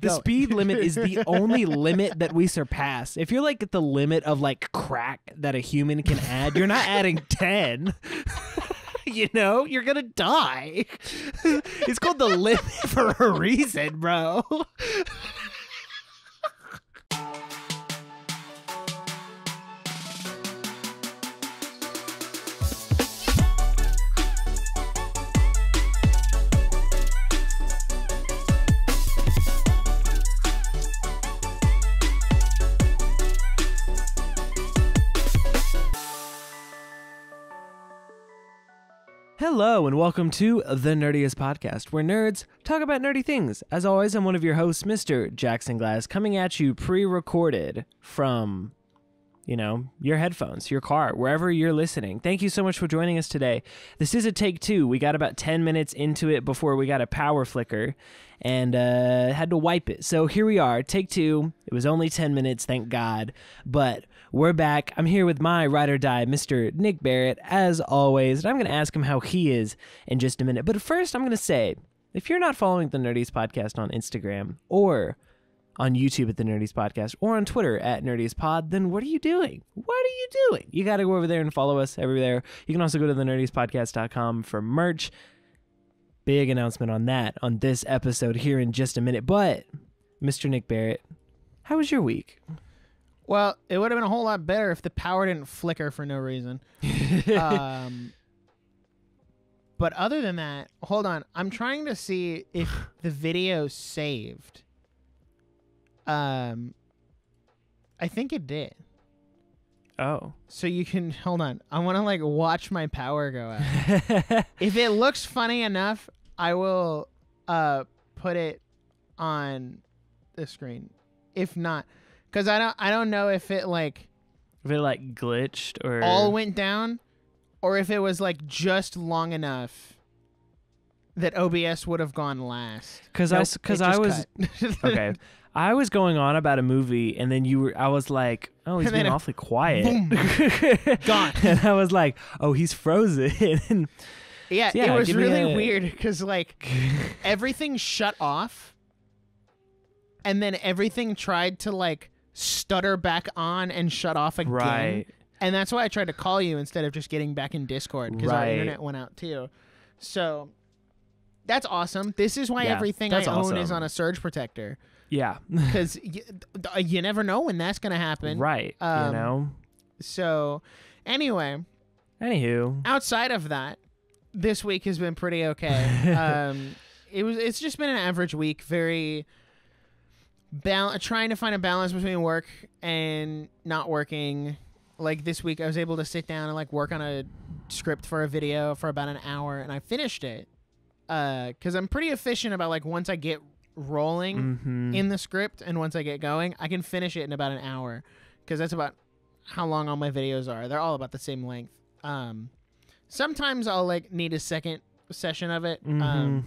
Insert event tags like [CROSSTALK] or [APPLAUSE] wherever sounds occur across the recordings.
The Go. speed limit is the [LAUGHS] only limit that we surpass. If you're like at the limit of like crack that a human can add, you're not adding [LAUGHS] 10. [LAUGHS] you know, you're going to die. it's called the limit for a reason, bro. Hello and welcome to the Nerdiest Podcast, where nerds talk about nerdy things. As always, I'm one of your hosts, Mr. Jackson Glas, coming at you pre-recorded from, you know, your headphones, your car, wherever you're listening. Thank you so much for joining us today. This is a take two. We got about 10 minutes into it before we got a power flicker and uh, had to wipe it. So here we are, take two. It was only 10 minutes, thank God. But we're back. I'm here with my ride or die, Mr. Nic Barrett, as always. And I'm going to ask him how he is in just a minute. But first, I'm going to say if you're not following the Nerdiest Podcast on Instagram or on YouTube at the Nerdiest Podcast or on Twitter at Nerdiest Pod, then what are you doing? What are you doing? You got to go over there and follow us everywhere. You can also go to the nerdiestpodcast.com for merch. Big announcement on that on this episode here in just a minute. But, Mr. Nic Barrett, how was your week? Well, it would have been a whole lot better if the power didn't flicker for no reason. um, [LAUGHS] but other than that, hold on. I'm trying to see if the video saved. Um, I think it did. Oh. So you can hold on. I want to like watch my power go out. [LAUGHS] if it looks funny enough, I will uh put it on the screen. If not, because I don't I don't know if it like if it like glitched or all went down, or if it was like just long enough that OBS would have gone last. because I because I was [LAUGHS] okay. I was going on about a movie, and then you were. I was like, "Oh, he's being awfully quiet." boom. [LAUGHS] Gone. and I was like, "Oh, he's frozen." [LAUGHS] And Yeah, Yeah, it was really a- weird because like everything shut off, and then everything tried to like stutter back on and shut off again. right, And that's why I tried to call you instead of just getting back in Discord because our internet went out too. So that's awesome. This is why Yeah, everything I that's own is on a surge protector yeah, [LAUGHS] because y- you never know when that's gonna happen. right. Um, you know. So anyway, Anywho, outside of that, this week has been pretty okay. [LAUGHS] um, it was. It's just been an average week. Very bal- trying to find a balance between work and not working. Like this week, I was able to sit down and like work on a script for a video for about an hour, and I finished it. Because I'm pretty efficient about like once I get rolling mhm. in the script and once I get going, I can finish it in about an hour because that's about how long all my videos are. They're all about the same length. Um, sometimes I'll like need a second session of it. Mhm. Um,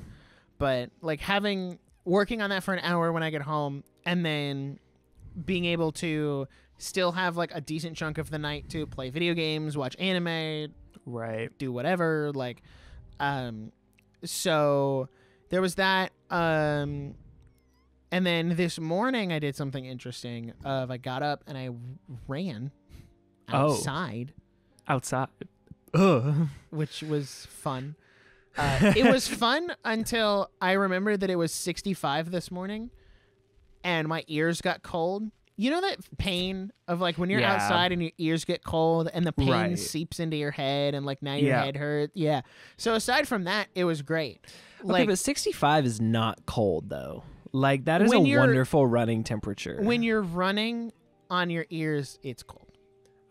but like having working on that for an hour when I get home and then being able to still have like a decent chunk of the night to play video games, watch anime, right. do whatever like um so there was that um and then this morning i did something interesting of i got up and i ran Oh. outside Outside. Ugh. which was fun uh, it was [LAUGHS] fun until i remembered that it was 65 this morning and my ears got cold you know that pain of like when you're Yeah. outside and your ears get cold and the pain Right. seeps into your head and like now your Yeah. head hurts. Yeah. So aside from that, it was great. okay, Like but 65 is not cold though. Like that is a wonderful running temperature. when you're running on your ears, it's cold.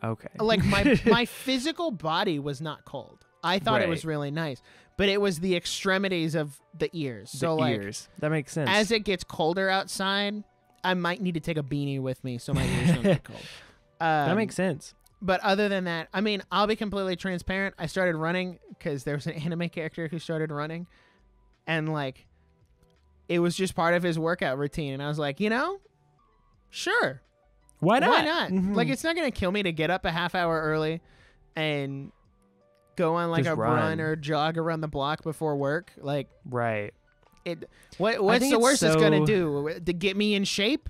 okay. Like my [LAUGHS] my physical body was not cold. I thought it was really nice, but it was the extremities of the ears. the So like ears. That makes sense. as it gets colder outside, I might need to take a beanie with me so my ears don't get cold. [LAUGHS] Um, that makes sense. But other than that, I mean, I'll be completely transparent. I started running because there was an anime character who started running, and like, it was just part of his workout routine. And I was like, you know, sure, Why not? why not? Mhm. Like, it's not gonna kill me to get up a half hour early and go on like Just a run. run. or jog around the block before work. Like, right. it. What what's the it's worst it's gonna do to get me in shape?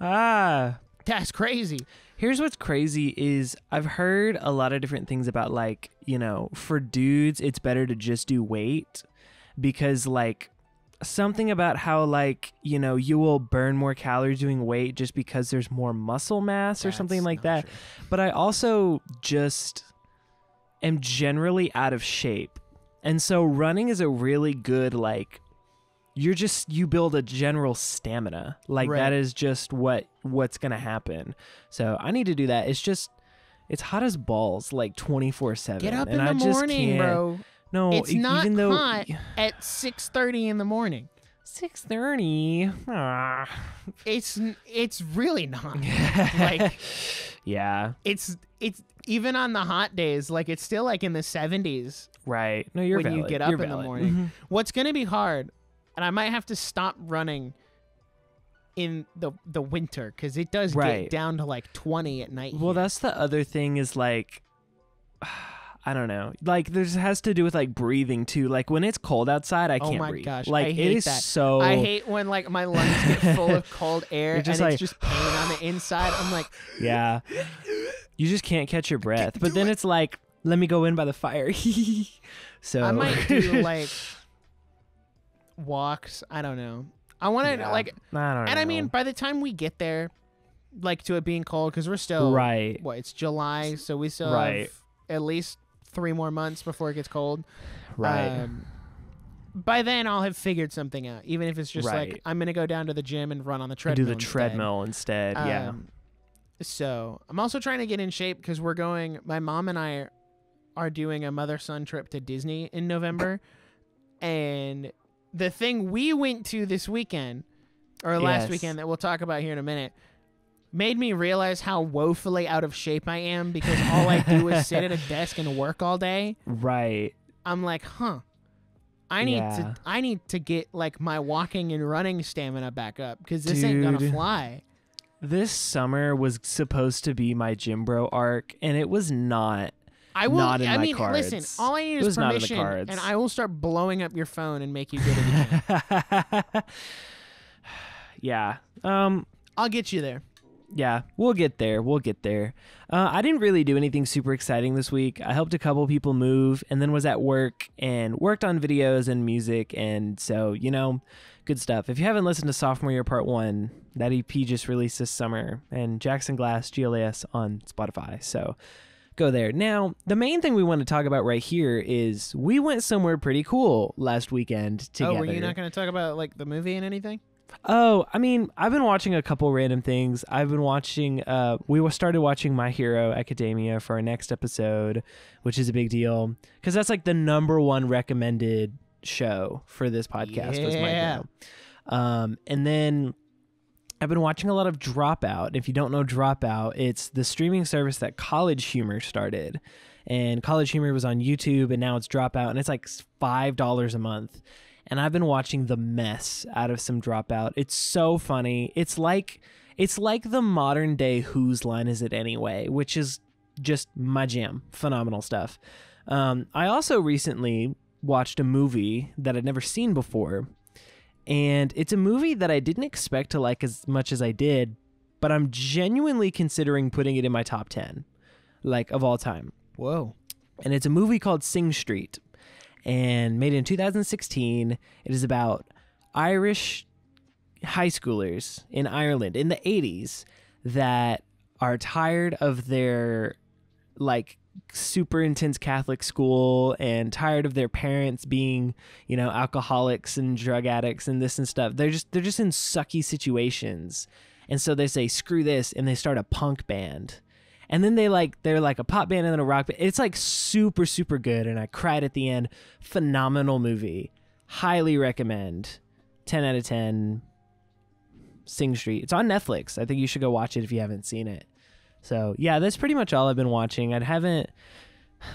Ah. That's crazy. Here's what's crazy is I've heard a lot of different things about like, you know, for dudes it's better to just do weight because like something about how like, you know, you will burn more calories doing weight just because there's more muscle mass or something like that. true. But I also just am generally out of shape. And so running is a really good like you're just you build a general stamina. Like Right. that is just what what's going to happen. So I need to do that. It's just it's hot as balls like 24/7 Get up and in I the just morning, bro. No, It's e- not even though hot. At six thirty in the morning. 6:30. Ah. It's it's really not. [LAUGHS] like yeah, it's it's even on the hot days. Like it's still like in the seventies. right. No, you're When you valid. get up You're in the valid. morning. Mhm. What's gonna be hard, and I might have to stop running in the the winter because it does Right. get down to like twenty at night. Well, here. that's the other thing is like [SIGHS] I don't know. Like there's has to do with like breathing too. Like when it's cold outside, I Oh can't breathe. Oh my breathe. gosh, like I hate is that. so I hate when like my lungs get full of cold [LAUGHS] air You're and just it's just pain on the inside. I'm like, Yeah. [LAUGHS] You just can't catch your breath. But then it's like, let me go in by the fire. [LAUGHS] so I might do [LAUGHS] like walks. I don't know. I want to Yeah. like, I don't know. and I mean, by the time we get there, like to it being cold, because we're still right. What it's July, so we still Right. have at least three more months before it gets cold. Right. Um, by then, I'll have figured something out. Even if it's just like I'm gonna go down to the gym and run on the treadmill. do the instead. treadmill instead. yeah. Um, So I'm also trying to get in shape because we're going. My mom and I are doing a mother son trip to Disney in November, and the thing we went to this weekend or last Yes. weekend that we'll talk about here in a minute made me realize how woefully out of shape I am because all I do is sit at a [LAUGHS] desk and work all day. Right. I'm like, huh. I need Yeah. to I need to get like my walking and running stamina back up because this ain't gonna fly. This summer was supposed to be my gym bro arc, and it was not. I will. Not in I my mean, listen. All I need It is was not in the permission, and I will start blowing up your phone and make you to the gym. [LAUGHS] yeah. Um. I'll get you there. Yeah, we'll get there. We'll get there. Uh, I didn't really do anything super exciting this week. I helped a couple people move and then was at work and worked on videos and music. And so, you know, good stuff. If you haven't listened to Sophomore Year Part 1, that EP just released this summer and Jackson Glass GLAS on Spotify. So go there. Now, the main thing we want to talk about right here is we went somewhere pretty cool last weekend together. Oh, were you not going to talk about like the movie and anything? Oh, I mean, I've been watching a couple random things. I've been watching. Uh, we started watching My Hero Academia for our next episode, which is a big deal because that's like the number one recommended show for this podcast. Was My Yeah. Um, and then I've been watching a lot of Dropout. If you don't know Dropout, it's the streaming service that College Humor started. And College Humor was on YouTube, and now it's Dropout, and it's like five dollars a month. And I've been watching the mess out of some Dropout. It's so funny. It's like it's like the modern day Whose Line Is It Anyway, which is just my jam. Phenomenal stuff. Um, I also recently watched a movie that I'd never seen before and it's a movie that I didn't expect to like as much as I did, but I'm genuinely considering putting it in my top 10 like of all time. Whoa. And it's a movie called Sing Street and made in 2016. It is about Irish high schoolers in Ireland in the 80s that are tired of their like super intense Catholic school and tired of their parents being, you know, alcoholics and drug addicts and this and stuff. They're just they're just in sucky situations. And so they say screw this and they start a punk band. And then they like they're like a pop band and then a rock band. It's like super super good and I cried at the end. Phenomenal movie. Highly recommend. 10 out of 10. Sing Street. It's on Netflix. I think you should go watch it if you haven't seen it. So yeah, that's pretty much all I've been watching. I haven't.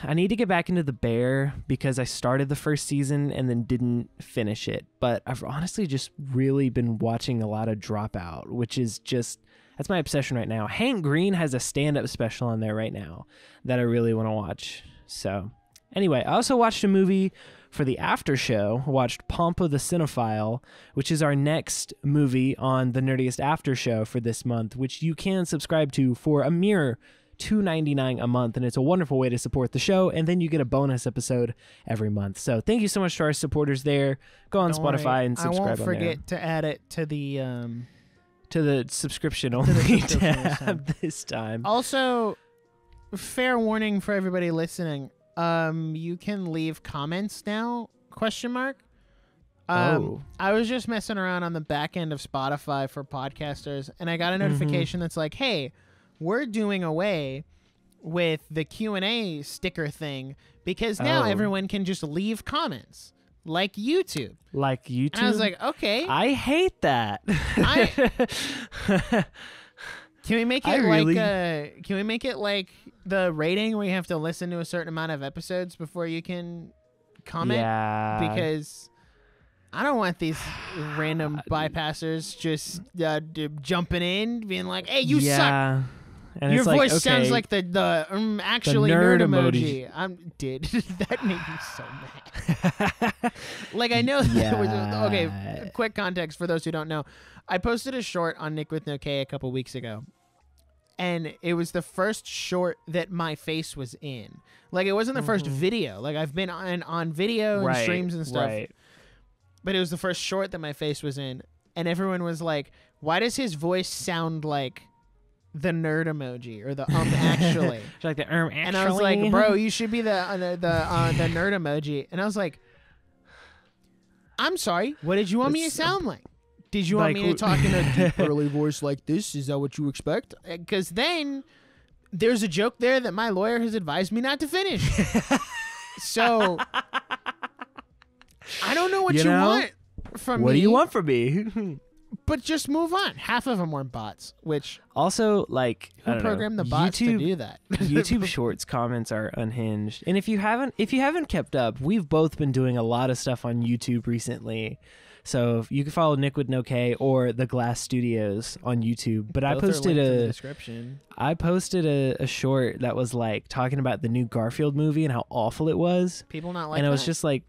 I need to get back into The Bear because I started the first season and then didn't finish it. But I've honestly just really been watching a lot of Dropout, which is just that's my obsession right now. Hank Green has a stand-up special on there right now that I really want to watch. So anyway, I also watched a movie for the after show, watched Pompo the Cinephile, which is our next movie on the Nerdiest After Show for this month, which you can subscribe to for a mere $2.99 a month and it's a wonderful way to support the show and then you get a bonus episode every month. So thank you so much to our supporters there. Go on Don't spotify worry, and I won't on forget to add it to the. Um, to the subscription the only [LAUGHS] subscription tab this time. Also, fair warning for everybody listening. Um, you can leave comments now? Question mark. Um, oh I was just messing around on the back end of Spotify for podcasters, and I got a Mm-hmm. notification that's like, "Hey, we're doing away with the Q and A sticker thing because now Oh. everyone can just leave comments like YouTube." like youtube And I was like, "Okay, I hate that I- [LAUGHS] can we make it I like really- uh, can we make it like the rating where you have to listen to a certain amount of episodes before you can comment?" yeah because I don't want these [SIGHS] random bypassers just uh, d- jumping in, being like, "Hey, you suck." yeah and Your it's like, voice sounds like the the um, actually nerd nerd, emoji. emoji. I'm did [LAUGHS] that made me so mad. like I [LAUGHS] know [LAUGHS] that was okay. Quick context for those who don't know, I posted a short on Nic with No K a couple weeks ago, and it was the first short that my face was in. Like it wasn't the first Mhm. video. Like I've been on on video and right, streams and stuff, right. but it was the first short that my face was in, and everyone was like, "Why does his voice sound like the nerd emoji or the um [LAUGHS] actually?" It's like the um, and I was like, "Bro, you should be the uh, the the, uh, the nerd emoji." And I was like, "I'm sorry. What did you want me to sound like? Did you want like me to talk in a deep [LAUGHS] early voice like this? Is that what you expect? Uh, because then." There's a joke there that my lawyer has advised me not to finish. [LAUGHS] so I don't know what You you, know? want from what me. What do you want from me? [LAUGHS] But just move on. Half of them were bots, which also, like, I who don't know, the bots YouTube, to do that? YouTube Shorts comments are unhinged, and if you haven't, if you haven't kept up, we've both been doing a lot of stuff on YouTube recently. So you can follow Nic with No K or the Glas Studios on YouTube. But I Both are posted linked in the a description. I posted a, a short that was like talking about the new Garfield movie and how awful it was. People not like and it was just like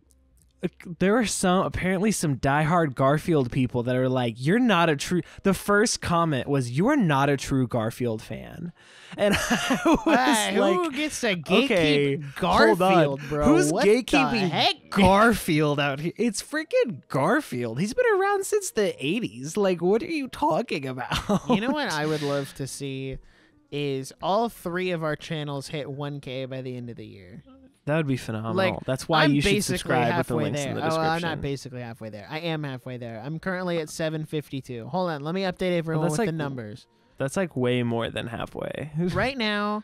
there are some apparently some diehard Garfield people that are like, "You're not a true." The first comment was, "You are not a true Garfield fan," and [LAUGHS] I was like, who gets to gatekeep okay, Garfield, bro? Who's What gatekeeping heck? [LAUGHS] Garfield out here? It's freaking Garfield. He's been around since the '80s. Like, what are you talking about? you know what [LAUGHS] I would love to see is all three of our channels hit 1K by the end of the year. That would be phenomenal. Like, That's why I'm you should subscribe with the links there. in the Oh, description. I'm not basically halfway there. I am halfway there. I'm currently at 752. Hold on, let me update everyone that's with like- the numbers. That's like way more than halfway. [LAUGHS] right now,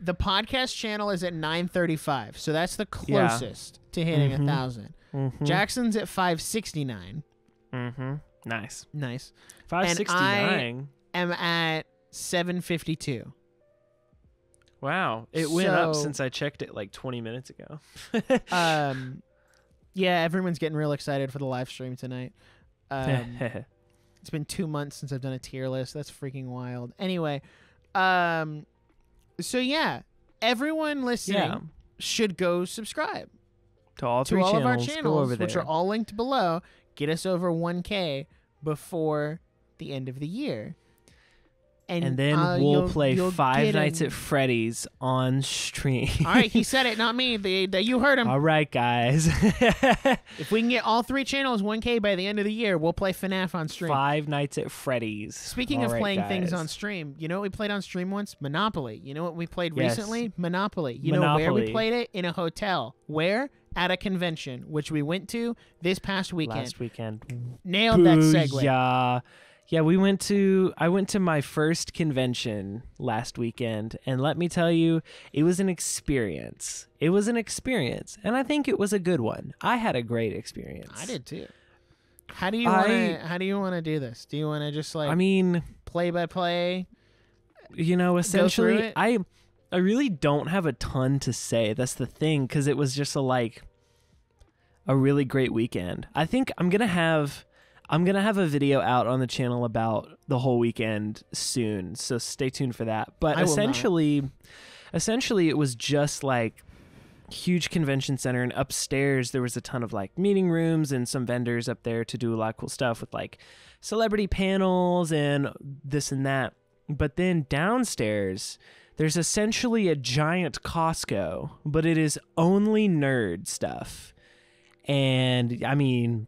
the podcast channel is at 935, so that's the Yeah. closest to hitting a Mhm. thousand. mm-hmm. Jackson's at 569. Mm-hmm. Nice. Nice. Five sixty nine. And I am at 752. Wow, it went up since I checked it like twenty minutes ago. [LAUGHS] Um, yeah, everyone's getting real excited for the live stream tonight. Um, [LAUGHS] it's been two months since I've done a tier list. That's freaking wild. Anyway, um, so yeah, everyone listening yeah, should go subscribe to all to all channels. of our channels, over there. which are all linked below. Get us over 1K before the end of the year. And, and then uh, we'll play Five Nights at Freddy's on stream. All right, he [LAUGHS] said it, not me. The, the, you heard him. all right, guys. [LAUGHS] If we can get all three channels 1K by the end of the year, we'll play FNAF on stream. Five Nights at Freddy's. Speaking All of right, playing things on stream, you know what we played on stream once? Monopoly. You know what we played Yes. recently? Monopoly. You know where we played it? In a hotel. Where? At a convention, which we went to this past weekend. last weekend. Nailed that segue. Yeah. We went to I went to my first convention last weekend and let me tell you, it was an experience. It was an experience, and I think it was a good one. I had a great experience. I did too. How do you want to? How do you want to do this? Do you want to just like I mean, play by play? you know, essentially? I I really don't have a ton to say. That's the thing cuz it was just a like a really great weekend. I think I'm going to have I'm going to have a video out on the channel about the whole weekend soon. So stay tuned for that. But I essentially essentially it was just like huge convention center and upstairs there was a ton of like meeting rooms and some vendors up there to do a lot of cool stuff with like celebrity panels and this and that but then downstairs there's essentially a giant Costco but it is only nerd stuff and i mean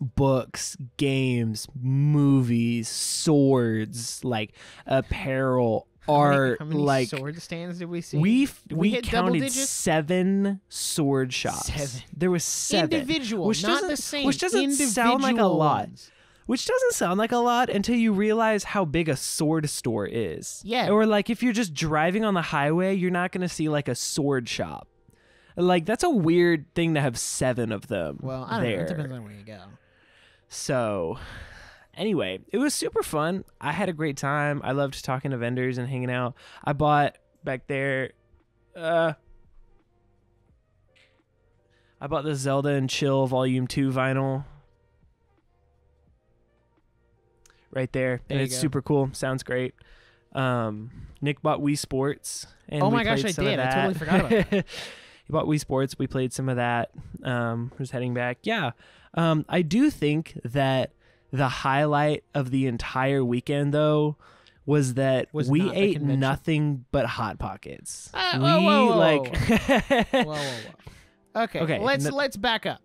books games movies swords like apparel How many- art how many like sword stands did we see? we we we counted seven sword shops. Seven. There was seven, individual, which not the doesn't- same. which doesn't sound like a lot. which doesn't sound like a lot until you realize how big a sword store is. Yeah. Or like if you're just driving on the highway, you're not going to see like a sword shop. Like that's a weird thing to have seven of them. Well, I don't there. know. It depends on where you go. So, anyway, it was super fun. I had a great time. I loved talking to vendors and hanging out. I bought back there uh I bought the Zelda and Chill Volume 2 vinyl. Right there. There and it's go. super cool. Sounds great. Um Nic bought Wii Sports and Oh my gosh, I did. I totally forgot about [LAUGHS] he bought Wii Sports. We played some of that. Um, was heading back. Yeah. Um, I do think that the highlight of the entire weekend, though, was that Was we ate nothing but hot pockets. Ah, we whoa, whoa, whoa, like [LAUGHS] whoa, whoa, whoa. Okay, Okay, let's n- let's back up.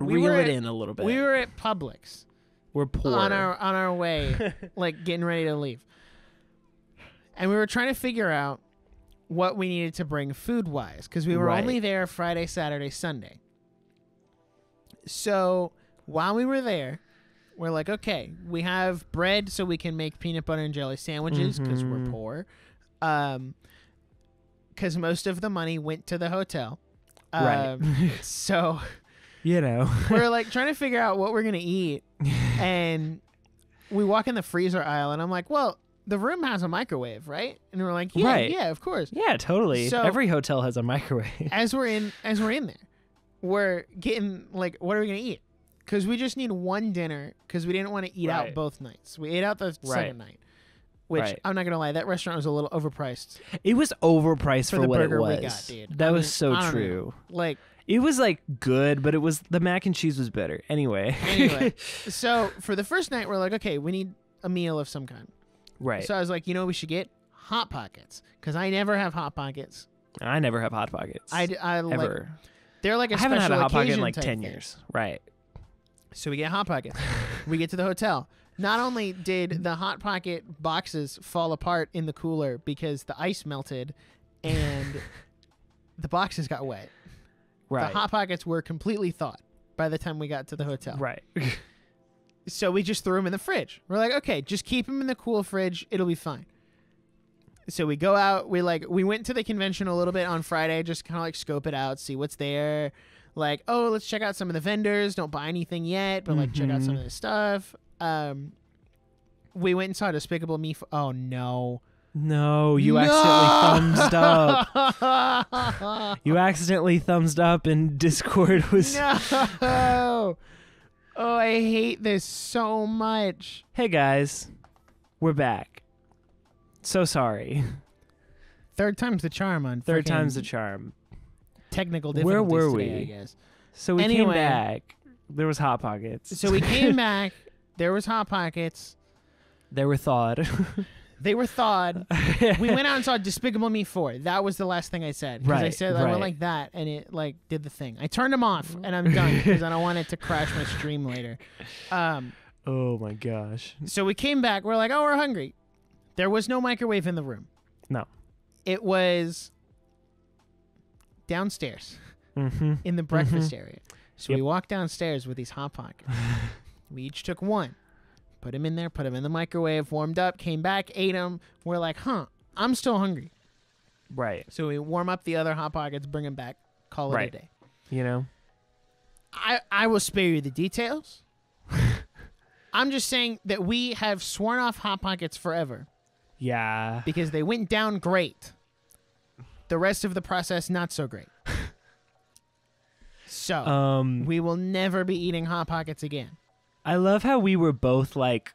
We reel were it at- in a little bit. We were at Publix We're poor. on our on our way, [LAUGHS] like getting ready to leave, and we were trying to figure out what we needed to bring food wise because we were Right. only there Friday, Saturday, Sunday. So while we were there, we're like, okay, we have bread so we can make peanut butter and jelly sandwiches because we're Mhm. poor. Um, because most of the money went to the hotel. right. Um, [LAUGHS] so you know. [LAUGHS] we're like trying to [LAUGHS] figure out what we're gonna eat, and we walk in the freezer aisle, and I'm like, well, the room has a microwave, right? And we're like, yeah, Right. yeah, of course. yeah, totally. So- Every hotel has a microwave. [LAUGHS] As we're in, as we're in there, we're getting like, what are we gonna eat? Because we just need one dinner because we didn't want to eat out both nights. We ate out the second night. Which Right. I'm not gonna lie, that restaurant was a little overpriced. It was overpriced For for, the what it burger we was. got, dude. That I was mean, so don't know. true. Like, It was like good, but it was the mac and cheese was better. Anyway. Anyway. [LAUGHS] so for the first night, we're like, okay, we need a meal of some kind. Right. So I was like, you know, what we should get hot pockets because I never have hot pockets. I never have hot pockets. I, like ever. they're like a I haven't had a hot pocket in like ten thing. years. Right. So we get hot pockets. we get to the hotel. Not only did the hot pocket boxes fall apart in the cooler because the ice melted and [LAUGHS] the boxes got wet. Right. The hot pockets were completely thawed by the time we got to the hotel. right. [LAUGHS] So we just threw them in the fridge. We're like, okay, just keep them in the cool fridge. It'll be fine. So we go out. We like we went to the convention a little bit on Friday, just kind of like scope it out, see what's there. Like, oh, let's check out some of the vendors. Don't buy anything yet, but like check out some of the stuff. Um, we went and saw Despicable Me. F- oh no! no, you accidentally thumbs up. [LAUGHS] You accidentally thumbs up, and Discord was. no! Oh, I hate this so much. Hey guys, we're back. So sorry. Third time's the charm on Third frickin' time's the charm. technical Where difficulties were today, we? I guess. So we Anyway. came back. There was hot pockets. So we came [LAUGHS] back. There was hot pockets. they were thawed. [LAUGHS] They were thawed. [LAUGHS] We went out and saw Despicable Me 4. That was the last thing I said. Because I said I right. went like that and it like did the thing. I turned them off and I'm done because I don't want it to crash my stream later. Um, oh my gosh. so we came back. We're like, oh, we're hungry. There was no microwave in the room. No. It was downstairs Mm-hmm. in the breakfast area. So we walked downstairs with these hot pockets. [LAUGHS] we each took one, put them in there, put them in the microwave, warmed up, came back, ate them. We're like, huh, I'm still hungry. Right. So we warm up the other hot pockets, bring them back, call it Right. a day. You know. I, I will spare you the details. [LAUGHS] I'm just saying that we have sworn off hot pockets forever Yeah. because they went down great. The rest of the process not so great. [LAUGHS] So Um. we will never be eating hot pockets again. I love how we were both like,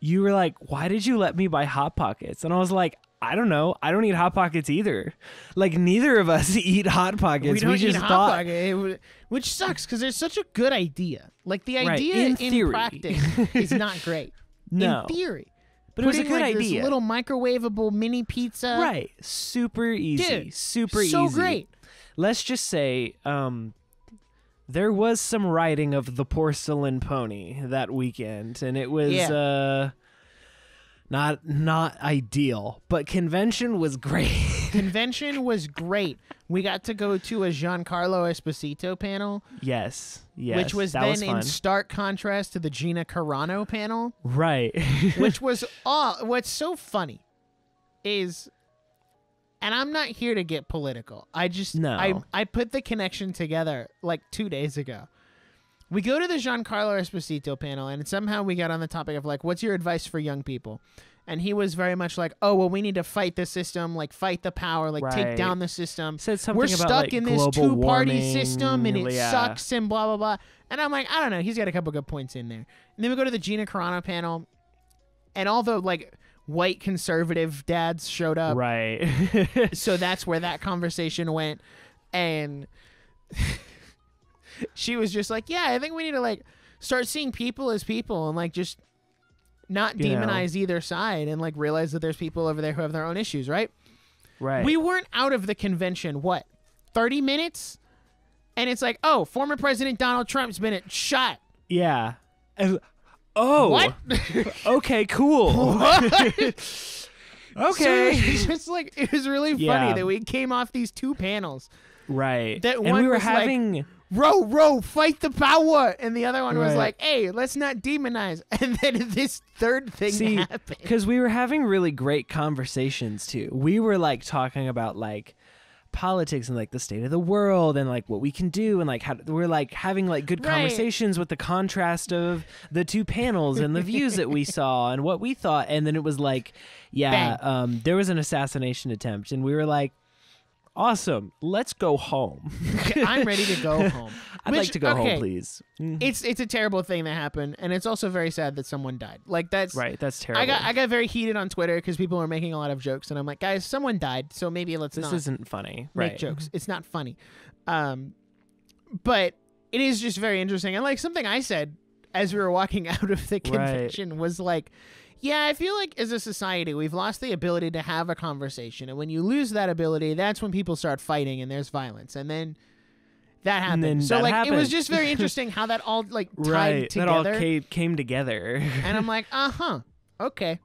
you were like, why did you let me buy Hot Pockets? And I was like, I don't know. I don't eat hot pockets either. Like neither of us [LAUGHS] eat hot pockets. we don't just eat hot thought pocket, which sucks because it's such a good idea. Like the Right, idea in in, theory. practice is not [LAUGHS] great. no, In theory, but it was a good like, idea. This little microwavable mini pizza, right, super easy, Dude, super so easy. So great. Let's just say, um, there was some writing of the porcelain pony that weekend, and it was Yeah. uh, not not ideal, but convention was great. [LAUGHS] Convention was great. We got to go to a Giancarlo Esposito panel, yes, yes, which was then was in stark contrast to the Gina Carano panel, right. [LAUGHS] which was all. What's so funny is, and I'm not here to get political. I just No. I I put the connection together like two days ago. We go to the Giancarlo Esposito panel, and somehow we got on the topic of like, what's your advice for young people? And he was very much like, oh well, we need to fight the system, like fight the power, like take down the system. said something We're about stuck like in this two party system and it yeah. sucks and blah blah blah. And I'm like, I don't know. He's got a couple good points in there. And then we go to the Gina Carano panel, and all the like white conservative dads showed up. Right. So [LAUGHS] that's where that conversation went, and [LAUGHS] she was just like, "Yeah, I think we need to like start seeing people as people and like just not You know. demonize either side and like realize that there's people over there who have their own issues, right?" right. We weren't out of the convention, what, 30 minutes? And it's like, oh, former President Donald Trump's been at shot. yeah. Oh. What? [LAUGHS] Okay. Cool. [LAUGHS] So okay. [LAUGHS] it's just like, it was really funny Yeah. that we came off these two panels. right. That and one we were was like- having. Row, row, fight the power. And the other one was Right. like, hey, let's not demonize. And then this third thing See, happened. because we were having really great conversations too. We were like talking about like politics and like the state of the world and like what we can do and like how we're like having like good Right. conversations with the contrast of the two panels and the views that we [LAUGHS] saw and what we thought and then it was like yeah um there was an assassination attempt and we were like awesome. Let's go home. I'm ready to go [LAUGHS] home. i'd like to go okay, home please. Mm, It's it's a terrible thing that happened, and it's also very sad that someone died. Like that's right that's terrible I got I got very heated on Twitter because people were making a lot of jokes, and I'm like, guys, someone died, so maybe let's this not isn't funny. make right. jokes. It's not funny. Um, but it is just very interesting, and like something I said as we were walking [LAUGHS] out of the convention was like, yeah, I feel like as a society we've lost the ability to have a conversation, and when you lose that ability, that's when people start fighting and there's violence, and then. That happened. then so that like it was just very [LAUGHS] interesting how that all like tied right that all together. came, came together and I'm [LAUGHS] like, uh huh, okay,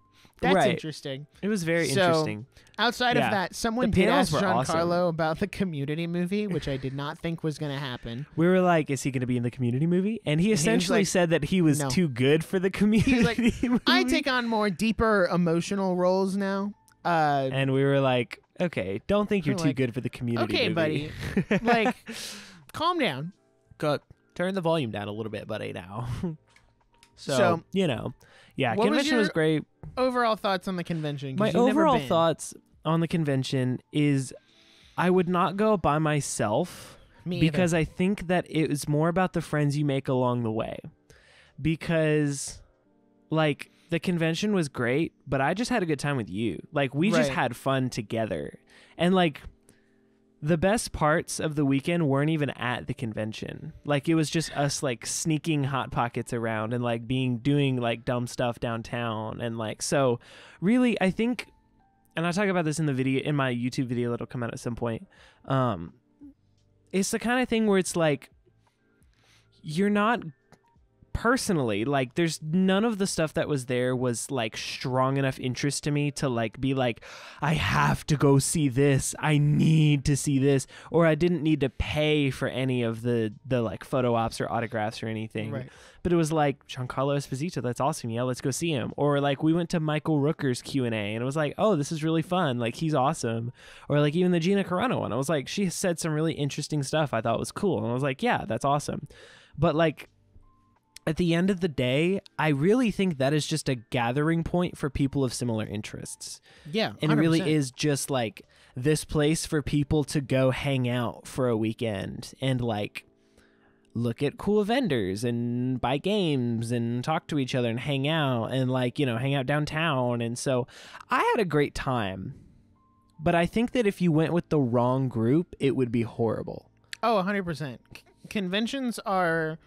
that's Right. interesting. It was very So, interesting. Outside Yeah. of that, someone did ask Giancarlo awesome. about the Community movie, which I did not think was going to happen. [LAUGHS] We were like, "Is he going to be in the community movie?" And he essentially like, said that he was "No." too good for the community like, [LAUGHS] movie. I take on more deeper emotional roles now. Uh, and we were like, "Okay, don't think you're too like, good for the community okay, movie." buddy, [LAUGHS] like, calm down. Go, turn the volume down a little bit, buddy. Now, so, So, you know, yeah, was convention was great. Overall thoughts on the convention. My overall thoughts on the convention is, I would not go by myself. Because I think that it was more about the friends you make along the way. Because, like, the convention was great, but I just had a good time with you. Like, we just had fun together. And, like, the best parts of the weekend weren't even at the convention. Like, it was just us, like, sneaking Hot Pockets around and, like, being, doing, like, dumb stuff downtown. And, like, so really, I think, and I'll talk about this in the video, in my YouTube video that'll come out at some point. Um, it's the kind of thing where it's like you're not personally like there's none of the stuff that was there was like strong enough interest to me to like be like I have to go see this. I need to see this. Or I didn't need to pay for any of the the like photo ops or autographs or anything. Right. but it was like Giancarlo Esposito that's awesome. Yeah let's go see him. Or like we went to Michael Rooker's Q&A and it was like oh this is really fun. Like he's awesome. Or like even the Gina Carano one. I was like she said some really interesting stuff I thought was cool. And I was like yeah that's awesome. But like at the end of the day I really think that is just a gathering point for people of similar interests yeah, and it really is just like this place for people to go hang out for a weekend and like look at cool vendors and buy games and talk to each other and hang out and like you know hang out downtown and so i had a great time but I think that if you went with the wrong group, it would be horrible. Oh, 100%. C- conventions are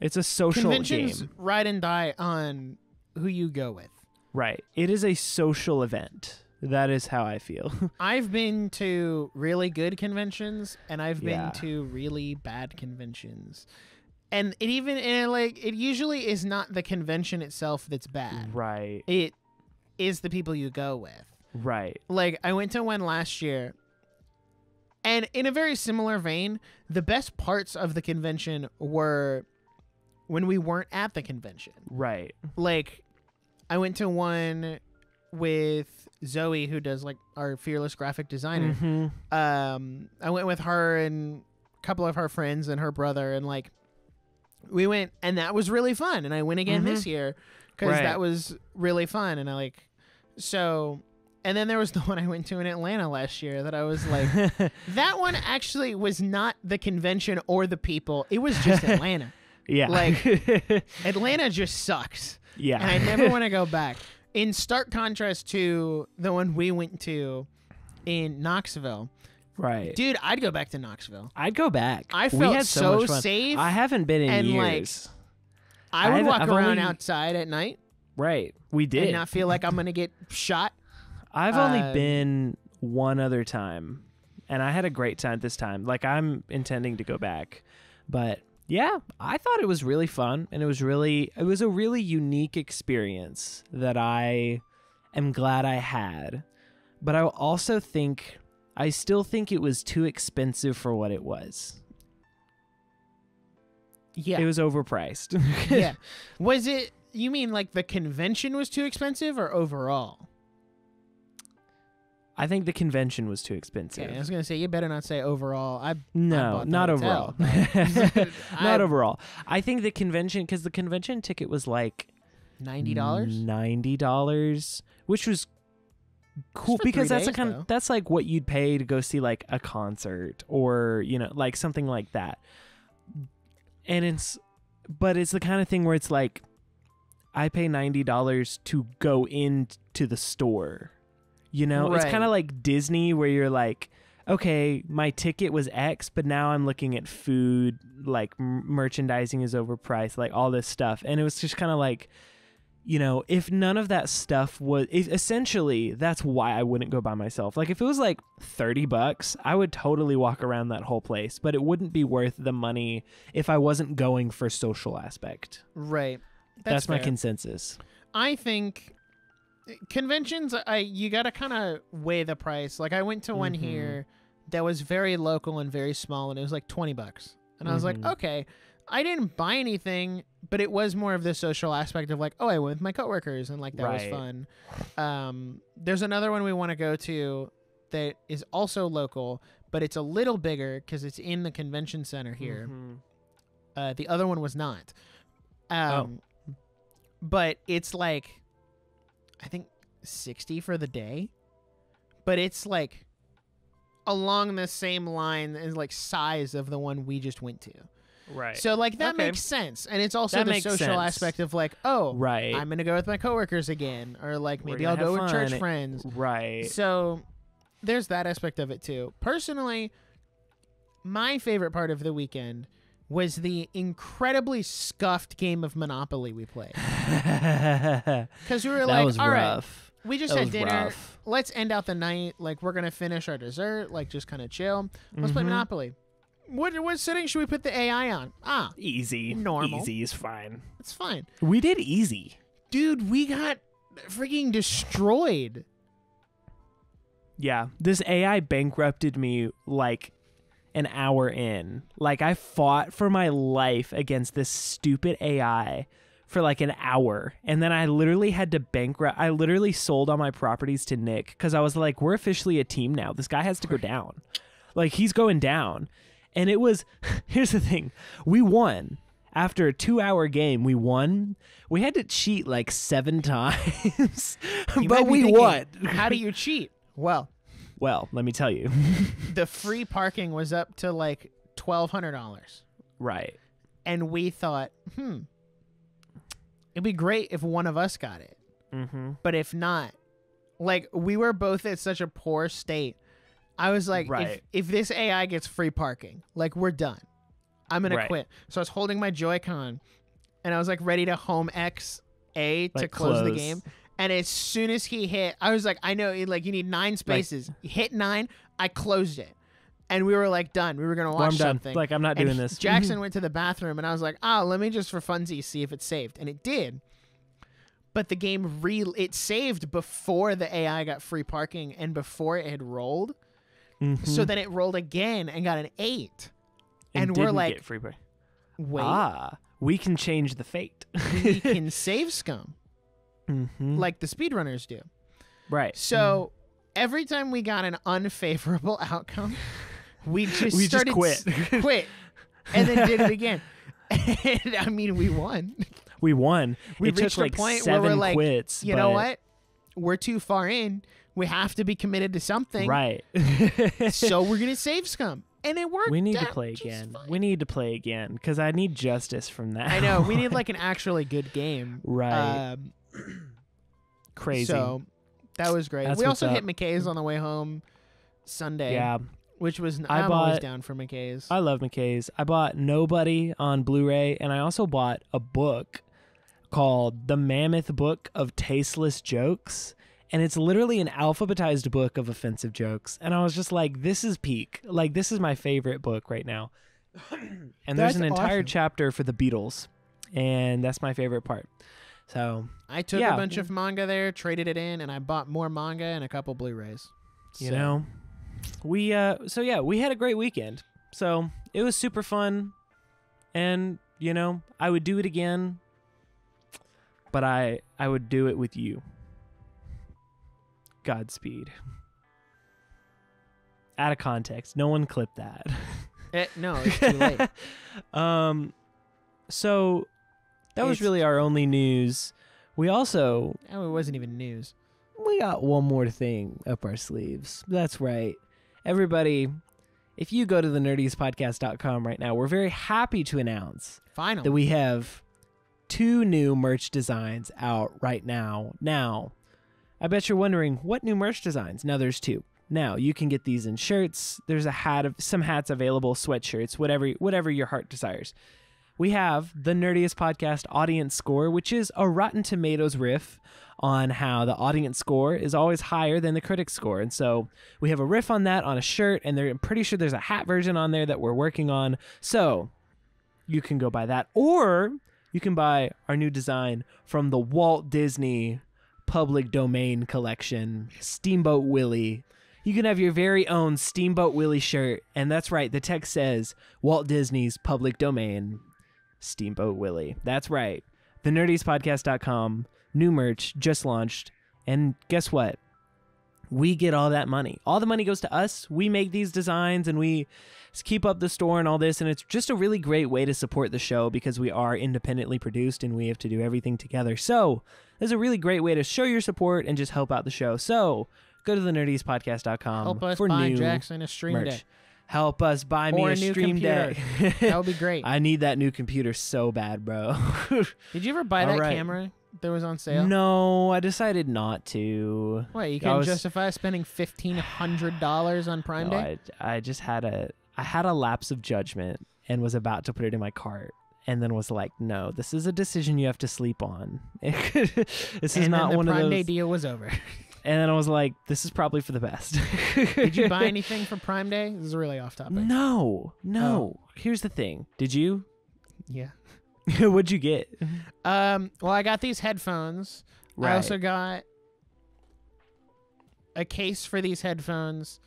It's a social conventions game. ride and die on who you go with. Right. It is a social event. That is how I feel. [LAUGHS] I've been to really good conventions and I've been Yeah. to really bad conventions. And it even and like it usually is not the convention itself that's bad. right. It is the people you go with. Right. Like I went to one last year and in a very similar vein, the best parts of the convention were when we weren't at the convention. Right. Like I went to one with Zoe who does like our fearless graphic designer. Mhm. Um I went with her and a couple of her friends and her brother and like we went and that was really fun and I went again this year cuz Right. that was really fun and I like so and then there was [LAUGHS] the one I went to in Atlanta last year that I was like [LAUGHS] that one actually was not the convention or the people. It was just [LAUGHS] Atlanta. Yeah. like- [LAUGHS] Atlanta just sucks. yeah. And I never [LAUGHS] want to go back. In stark contrast to the one we went to in Knoxville. right. Dude, I'd go back to Knoxville. I'd go back. I we felt had so, so safe. I haven't been in and, like, years. I I would walk I've around only- outside at night right. We did. and not feel like I'm going to get shot. I've only Um, been one other time, and I had a great time this time. Like I'm intending to go back, but yeah, I thought it was really fun, and it was really it was a really unique experience that I am glad I had. But I also think I still think it was too expensive for what it was. Yeah. It was overpriced. [LAUGHS] yeah. Was it you mean like the convention was too expensive or overall? I think the convention was too expensive. I was going to say you better not say overall. I No, the not hotel, overall. [LAUGHS] [LAUGHS] not I- overall. I think the convention because the convention ticket was like $90? Ninety dollars, which was cool because that's the days, kind though. of that's like what you'd pay to go see like a concert or you know like something like that. And it's, but it's the kind of thing where it's like, I pay ninety dollars to go into the store. You know, it's kind of like Disney where you're like, okay, my ticket was X, but now I'm looking at food, like m- merchandising is overpriced, like all this stuff. And it was just kind of like, you know, if none of that stuff was if, essentially that's why I wouldn't go by myself. Like if it was like 30 bucks, I would totally walk around that whole place, but it wouldn't be worth the money if I wasn't going for social aspect. Right. That's, my consensus. I think conventions I you got to kind of weigh the price. Like I went to one Mhm. here that was very local and very small and it was like 20 bucks. And I was like, Mhm. "Okay, I didn't buy anything, but it was more of the social aspect of like, oh, I went with my coworkers and like that was fun." Um there's another one we want to go to that is also local, but it's a little bigger cuz it's in the convention center here. Mhm. Uh, the other one was not. Oh. Um, But it's like, I think 60 for the day. But it's like along the same line as like size of the one we just went to. Right. So like that Okay. makes sense. And it's also That the social sense. aspect of like, oh, right. I'm going to go with my coworkers again. Or like maybe I'll go have with church friends. right. So there's that aspect of it too. Personally, my favorite part of the weekend was the incredibly scuffed game of Monopoly we played. [LAUGHS] Because we were like, was all right, rough. we just That had dinner. rough. Let's end out the night. Like, we're going to finish our dessert. Like, just kind of chill. Let's play Mhm. Monopoly. What, what setting should we put the AI on? Ah, Easy. Normal. Easy is fine. it's fine. We did easy. Dude, we got freaking destroyed. Yeah. This AI bankrupted me like an hour in. Like I fought for my life against this stupid AI for like an hour. And then I literally had to bankrupt I literally sold all my properties to Nic cuz I was like we're officially a team now. This guy has to go down. Like he's going down. And it was [LAUGHS] here's the thing. We won. After a 2-hour game, we won. We had to cheat like 7 [LAUGHS] times. But we thinking, won. How do you cheat? Well, Well, let me tell you. [LAUGHS] the free parking was up to like $1,200. right. And we thought, hmm, it'd be great if one of us got it. Mm-hmm. But if not, Like we were both at such a poor state. I was like, if, Right. if this AI gets free parking, like we're done. I'm gonna Right. quit. So I was holding my Joy-Con, and I was like ready to home X A to Like, close, the game. And as soon as he hit, I was like, I know, like you need nine spaces. hit nine, I closed it, and we were like done. We were gonna Well, watch I'm done. something. Like I'm not And doing this. Jackson [LAUGHS] went to the bathroom, and I was like, "Ah, let me just for funsies see if it saved," and it did. But the game re it saved before the AI got free parking and before it had rolled. Mhm. So then it rolled again and got an eight. and we're like, free. Wait, ah, we can change the fate. we can [LAUGHS] save scum Mhm. like the speedrunners do. right. So every time we got an unfavorable [LAUGHS] outcome, we [LAUGHS] just We just quit. quit, and then did it again. [LAUGHS] And I mean, we won. we won. We it reached a like point where we're like, quits. You know what? We're too far in. We have to be committed to something. Right. So we're gonna save scum, and it worked. we need to play again. fine. We need to play again because I need justice from that. I know. We need like an actually good game. Right. Um, [CLEARS THROAT] crazy. So that was great. That's we also hit. McKay's on the way home Sunday. yeah, Which was I I'm always down for McKay's. I love McKay's. I bought Nobody on Blu-ray, and I also bought a book called The Mammoth Book of Tasteless Jokes. And it's literally an alphabetized book of offensive jokes. And I was just like, this is peak. Like, this is my favorite book right now. [COUGHS] and there's an entire awesome. chapter for the Beatles. And that's my favorite part. So, I took yeah. a bunch of manga there, traded it in, and I bought more manga and a couple Blu-rays. you So, know, we, uh, so yeah, we had a great weekend. So it was super fun. And, you know, I would do it again. But I, I would do it with you. Godspeed. Out of context. No one clipped that. Eh, no, it's too late. [LAUGHS] um, so that was It's- really our only news. We also oh, it wasn't even news. we got one more thing up our sleeves. That's right. Everybody, if you go to the nerdiestpodcast.com right now, we're very happy to announce Finally, that we have two new merch designs out right now. Now, I bet you're wondering what new merch designs. Now there's two. Now you can get these in shirts. There's a hat of some hats available, sweatshirts, whatever whatever your heart desires. We have the Nerdiest Podcast audience score, which is a Rotten Tomatoes riff on how the audience score is always higher than the critic score. And so we have a riff on that on a shirt, and I'm pretty sure there's a hat version on there that we're working on. So you can go buy that. Or you can buy our new design from the Walt Disney Public Domain Collection, Steamboat Willie. You can have your very own Steamboat Willie shirt. And that's right, the text says Walt Disney's Public Domain, Steamboat Willie. That's right. The nerdiestpodcast.com, new merch just launched. And guess what? We get all that money. All the money goes to us. We make these designs and we keep up the store and all this. And it's just a really great way to support the show because we are independently produced and we have to do everything together. So, there's a really great way to show your support and just help out the show. So, go to the nerdiestpodcast.com help us for buy new Jackson a stream merch. deck. Help us buy me Or a, a new stream computer. deck. That would be [LAUGHS] great. I need that new computer so bad, bro. [LAUGHS] Did you ever buy All that right. camera that was on sale? no, I decided not to. Wait, you I can was- justify spending fifteen hundred dollars on Prime [SIGHS] No, Day? I, I just had a I had a lapse of judgment and was about to put it in my cart and then was like, no, this is a decision you have to sleep on. [LAUGHS] this is and not then the one Prime of Day deal was over. And then I was like, this is probably for the best. [LAUGHS] Did you buy [LAUGHS] anything for Prime Day? This is really off topic. No, no. Oh. Here's the thing. Did you? Yeah. [LAUGHS] What'd you get? Um. Well, I got these headphones. Right. I also got a case for these headphones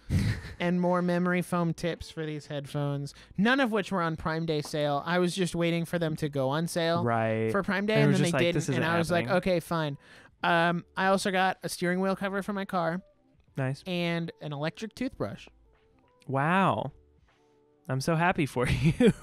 and more memory foam tips for these headphones. None of which were on Prime Day sale. I was just waiting for them to go on sale right. for Prime Day, They and then they like, didn't. And I was like, okay, fine. Um. I also got a steering wheel cover for my car nice. and an electric toothbrush. Wow. I'm so happy for [LAUGHS] you.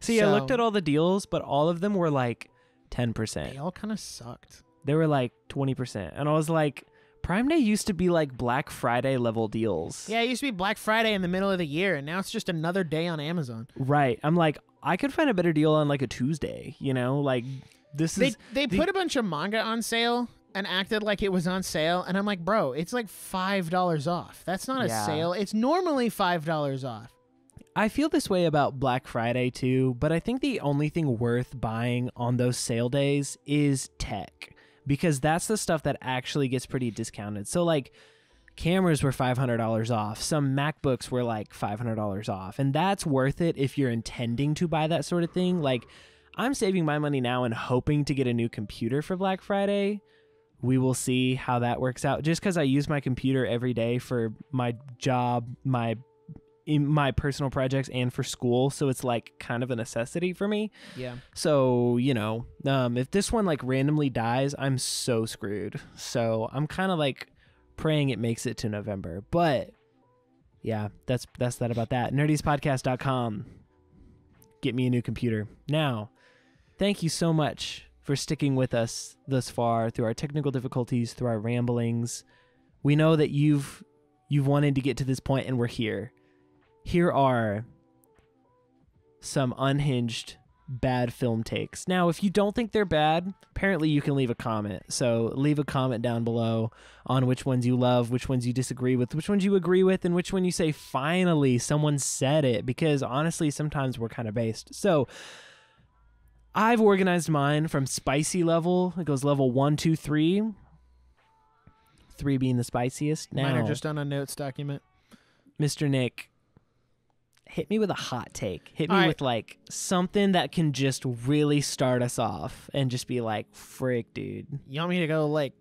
See, I looked So- at all the deals, but all of them were like 10%. They all kind of sucked. They were like 20%. And I was like, Prime Day used to be like Black Friday level deals. Yeah, it used to be Black Friday in the middle of the year, and now it's just another day on Amazon. Right. I'm like, I could find a better deal on like a Tuesday, you know? Like, this They is. they the- put a bunch of manga on sale and acted like it was on sale. And I'm like, bro, it's like $5 off. That's not a Yeah. sale. It's normally $5 off. I feel this way about Black Friday too, but I think the only thing worth buying on those sale days is tech because that's the stuff that actually gets pretty discounted. So like cameras were $500 off, some MacBooks were like $500 off, and that's worth it if you're intending to buy that sort of thing. Like I'm saving my money now and hoping to get a new computer for Black Friday. We will see how that works out. Just because I use my computer every day for my job, my in my personal projects and for school so it's like kind of a necessity for me. Yeah. so you know um, if this one like randomly dies i'm so screwed. So i'm kind of like praying it makes it to november. But yeah that's that's that about that. Nerdiestpodcast.com get me a new computer. Now thank you so much for sticking with us thus far through our technical difficulties through our ramblings we know that you've you've wanted to get to this point and we're here here are some unhinged bad film takes. Now, if you don't think they're bad, apparently you can leave a comment. So leave a comment down below on which ones you love, which ones you disagree with, which ones you agree with, and which one you say, finally, someone said it. Because honestly, sometimes we're kind of based. So I've organized mine from spicy level. It goes level one, two, three. Three being the spiciest. Now, Mine are just on a notes document. Mr. Nick, hit me with a hot take. Hit me All right. with like something that can just really start us off and just be like, frick, dude. You want me to go like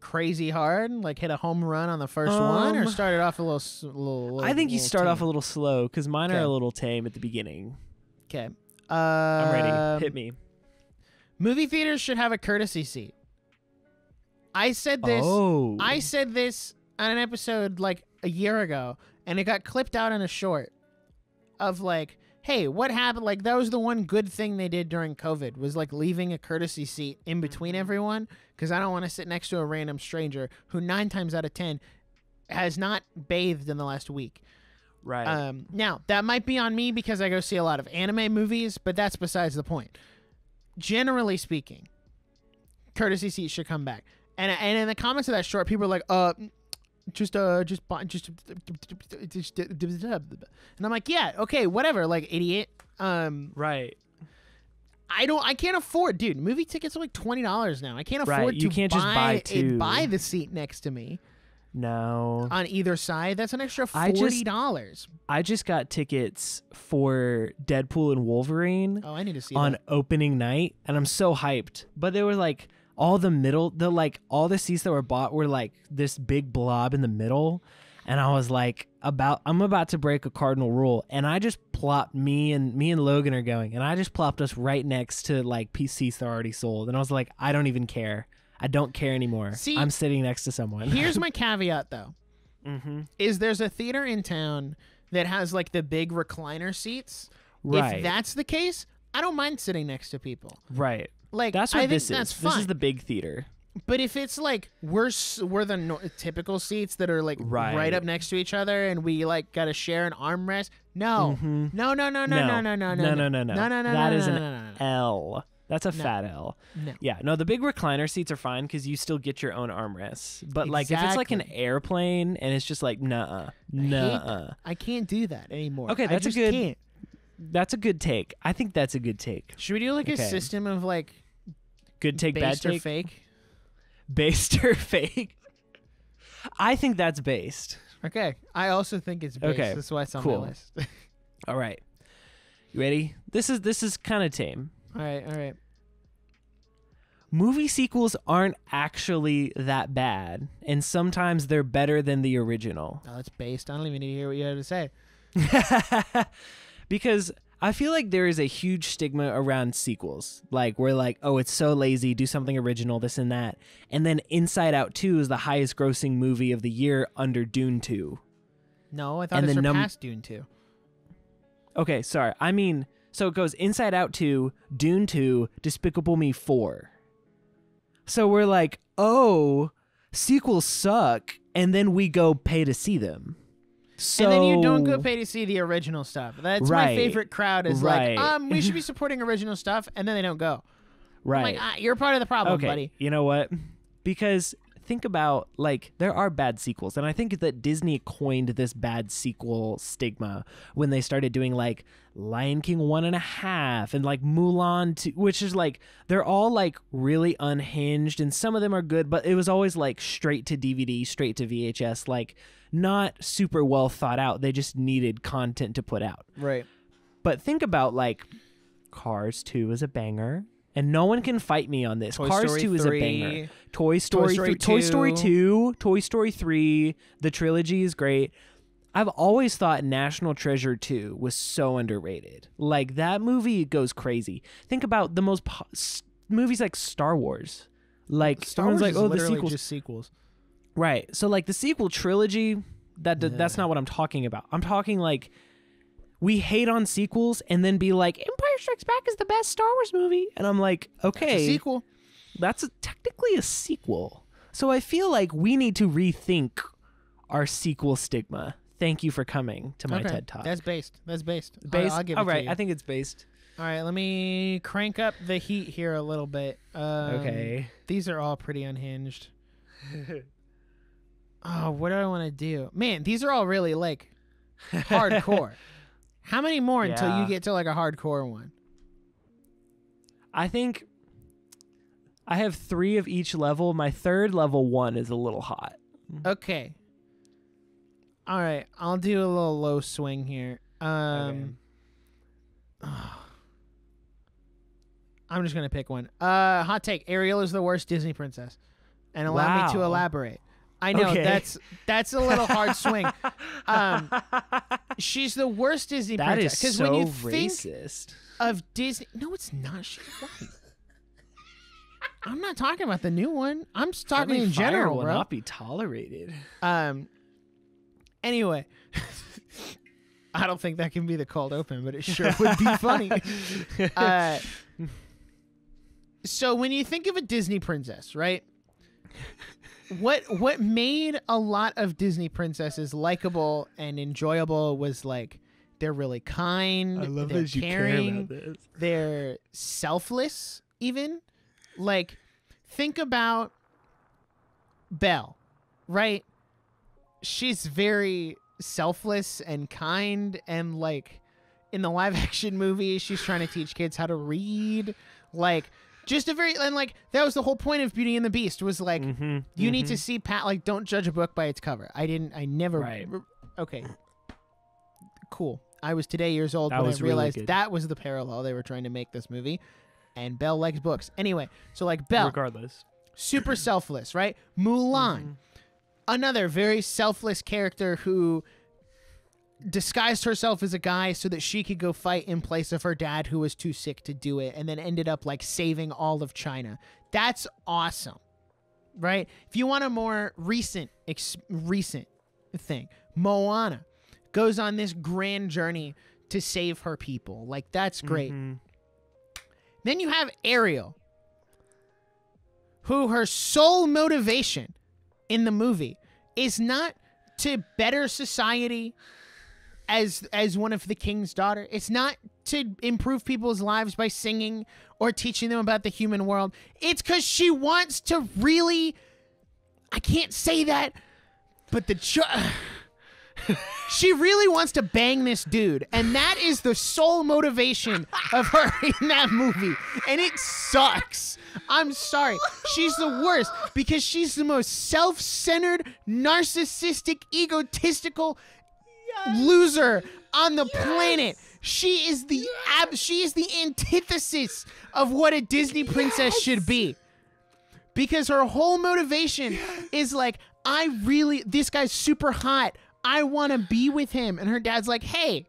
crazy hard, like hit a home run on the first one, or Um, start it off a little, s- little, little I think you little start off a little slow because mine are Okay. a little tame at the beginning. Okay. Uh, I'm ready. Hit me. Movie theaters should have a courtesy seat. I said this. oh. I said this on an episode like a year ago, and it got clipped out in a short of like, hey, what happened? Like that was the one good thing they did during COVID was like leaving a courtesy seat in between everyone because I don't want to sit next to a random stranger who nine times out of ten has not bathed in the last week. Right. Um, now that might be on me because I go see a lot of anime movies, but that's besides the point. Generally speaking, courtesy seats should come back. And and in the comments of that short, people are like, uh, just uh, just buy, just, just, and I'm like, yeah, okay, whatever, like idiot. Um, right. I don't, I can't afford, dude. Movie tickets are like twenty dollars now. I can't afford Right, afford you to can't just buy two. buy the seat next to me No. on either side. That's an extra I just- forty dollars. I just got tickets for Deadpool and Wolverine. Oh, I need to see on that. opening night and I'm so hyped. But they were like all the middle the like all the seats that were bought were like this big blob in the middle and I was like about I'm about to break a cardinal rule and I just plopped me and me and Logan are going and I just plopped us right next to like P seats that are already sold and I was like I don't even care. I don't care anymore. See, I'm sitting next to someone. Here's [LAUGHS] my caveat though. mm-hmm. Is there's a theater in town that has like the big recliner seats. Right. If that's the case, I don't mind sitting next to people. right. Like That's I what think this that's is. This is the big theater. But if it's like we're we're the no- typical seats that are like Right. right up next to each other and we like got to share an armrest, no. Mhm. no, no, no, no, no, no, no, no, no, no, no. no, no, no, That no, is no, an no, no, no. L. That's a No. fat L. No. Yeah, no, the big recliner seats are fine because you still get your own armrests. But like if it's like an airplane and it's just like nuh-uh, nuh-uh. I can't do that anymore. Okay, I that's a good- Can't. That's a good take. I think that's a good take. Should we do like a system of like Good take, bad based or take, fake? [LAUGHS] based or fake. I think that's based. Okay, I also think it's based. Okay, That's why it's on cool. my list. [LAUGHS] All right, you ready? This is this is kind of tame. All right, all right. Movie sequels aren't actually that bad, and sometimes they're better than the original. No, it's based. I don't even need to hear what you have to say. [LAUGHS] because I feel like there is a huge stigma around sequels. Like we're like, oh, it's so lazy, do something original, this and that. And then Inside Out 2 is the highest grossing movie of the year under Dune 2. No, I thought And it the num- surpassed Dune 2. Okay, sorry. I mean, so it goes Inside Out 2, Dune 2, Despicable Me 4. So we're like, "Oh, sequels suck." And then we go pay to see them. So and then you don't go pay to see the original stuff. That's my favorite crowd is Right. like, um, we should be [LAUGHS] supporting original stuff, and then they don't go. I'm right. like, ah, you're part of the problem, okay. buddy. You know what? because think about like there are bad sequels and i think that disney coined this bad sequel stigma when they started doing like lion king one and a half and like mulan 2 which is like they're all like really unhinged and some of them are good but it was always like straight to dvd straight to vhs like not super well thought out. They just needed content to put out. Right. but think about like cars 2 is a banger and no one can fight me on this. Toy Cars Story 2 is a 3. banger. Toy Story, Story 3, Toy Story 2. 2, Toy Story 3, the trilogy is great. I've always thought National Treasure 2 was so underrated. Like that movie goes crazy. Think about the most po- s- movies like Star Wars. Like Star Wars like, is oh, the sequels. just sequels. Right. So like the sequel trilogy, that that's not what I'm talking about. I'm talking like we hate on sequels and then be like Empire Strikes Back is the best Star Wars movie, and I'm like, okay, sequel. that's a, technically a sequel. So I feel like we need to rethink our sequel stigma. Thank you for coming to my okay. TED Talk. That's based. That's based. I'll- based. I'll, give it All to you. I think it's based. All right, let me crank up the heat here a little bit. Um, okay. These are all pretty unhinged. [LAUGHS] Oh, what do I want to do? Man, these are all really like hardcore. [LAUGHS] How many more until you get to like a hardcore one? I think I have three of each level. My third level one is a little hot. Okay. All right, I'll do a little low swing here. Um [SIGHS] I'm just gonna pick one. Uh, hot take: Ariel is the worst Disney princess, and allow me to elaborate. I know Okay. that's that's a little hard [LAUGHS] swing. Um, she's the worst Disney That is princess because so when you think racist. of Disney, no, it's not. She's white. I'm not talking about the new one. I'm just talking Friendly in fire general, will bro. not be tolerated. Um. Anyway, [LAUGHS] I don't think that can be the cold open, but it sure would be funny. [LAUGHS] Uh, so when you think of a Disney princess, right? What what made a lot of Disney princesses likable and enjoyable was like they're really kind, they're caring, this. they're selfless even. Like think about belle right? She's very selfless and kind and like in the live [LAUGHS] action movie she's trying to teach kids how to read. Like just a very and like that was the whole point of beauty and the beast was like Mm-hmm. you need to see pat like don't judge a book by its cover i didn't i never Right. okay cool i was today years old That when was i realized good. that was the parallel they were trying to make this movie and belle likes books anyway so like belle Regardless. super selfless right mulan Mm-hmm. another very selfless character who disguised herself as a guy so that she could go fight in place of her dad who was too sick to do it and then ended up like saving all of China. That's awesome. Right? If you want a more recent ex- recent thing, Moana goes on this grand journey to save her people. Like that's great. Mhm. Then you have Ariel, who her sole motivation in the movie is not to better society as as one of the king's daughter. It's not to improve people's lives by singing or teaching them about the human world. It's cuz she wants to really I can't say that, but the [SIGHS] she really wants to bang this dude, and that is the sole motivation of her [LAUGHS] in that movie, and it sucks. I'm sorry. She's the worst because she's the most self-centered, narcissistic, egotistical loser on the planet. She is the ab- she is the antithesis of what a Disney princess should be. Because her whole motivation is like, I really this guy's super hot. I want to be with him. And her dad's like, "Hey,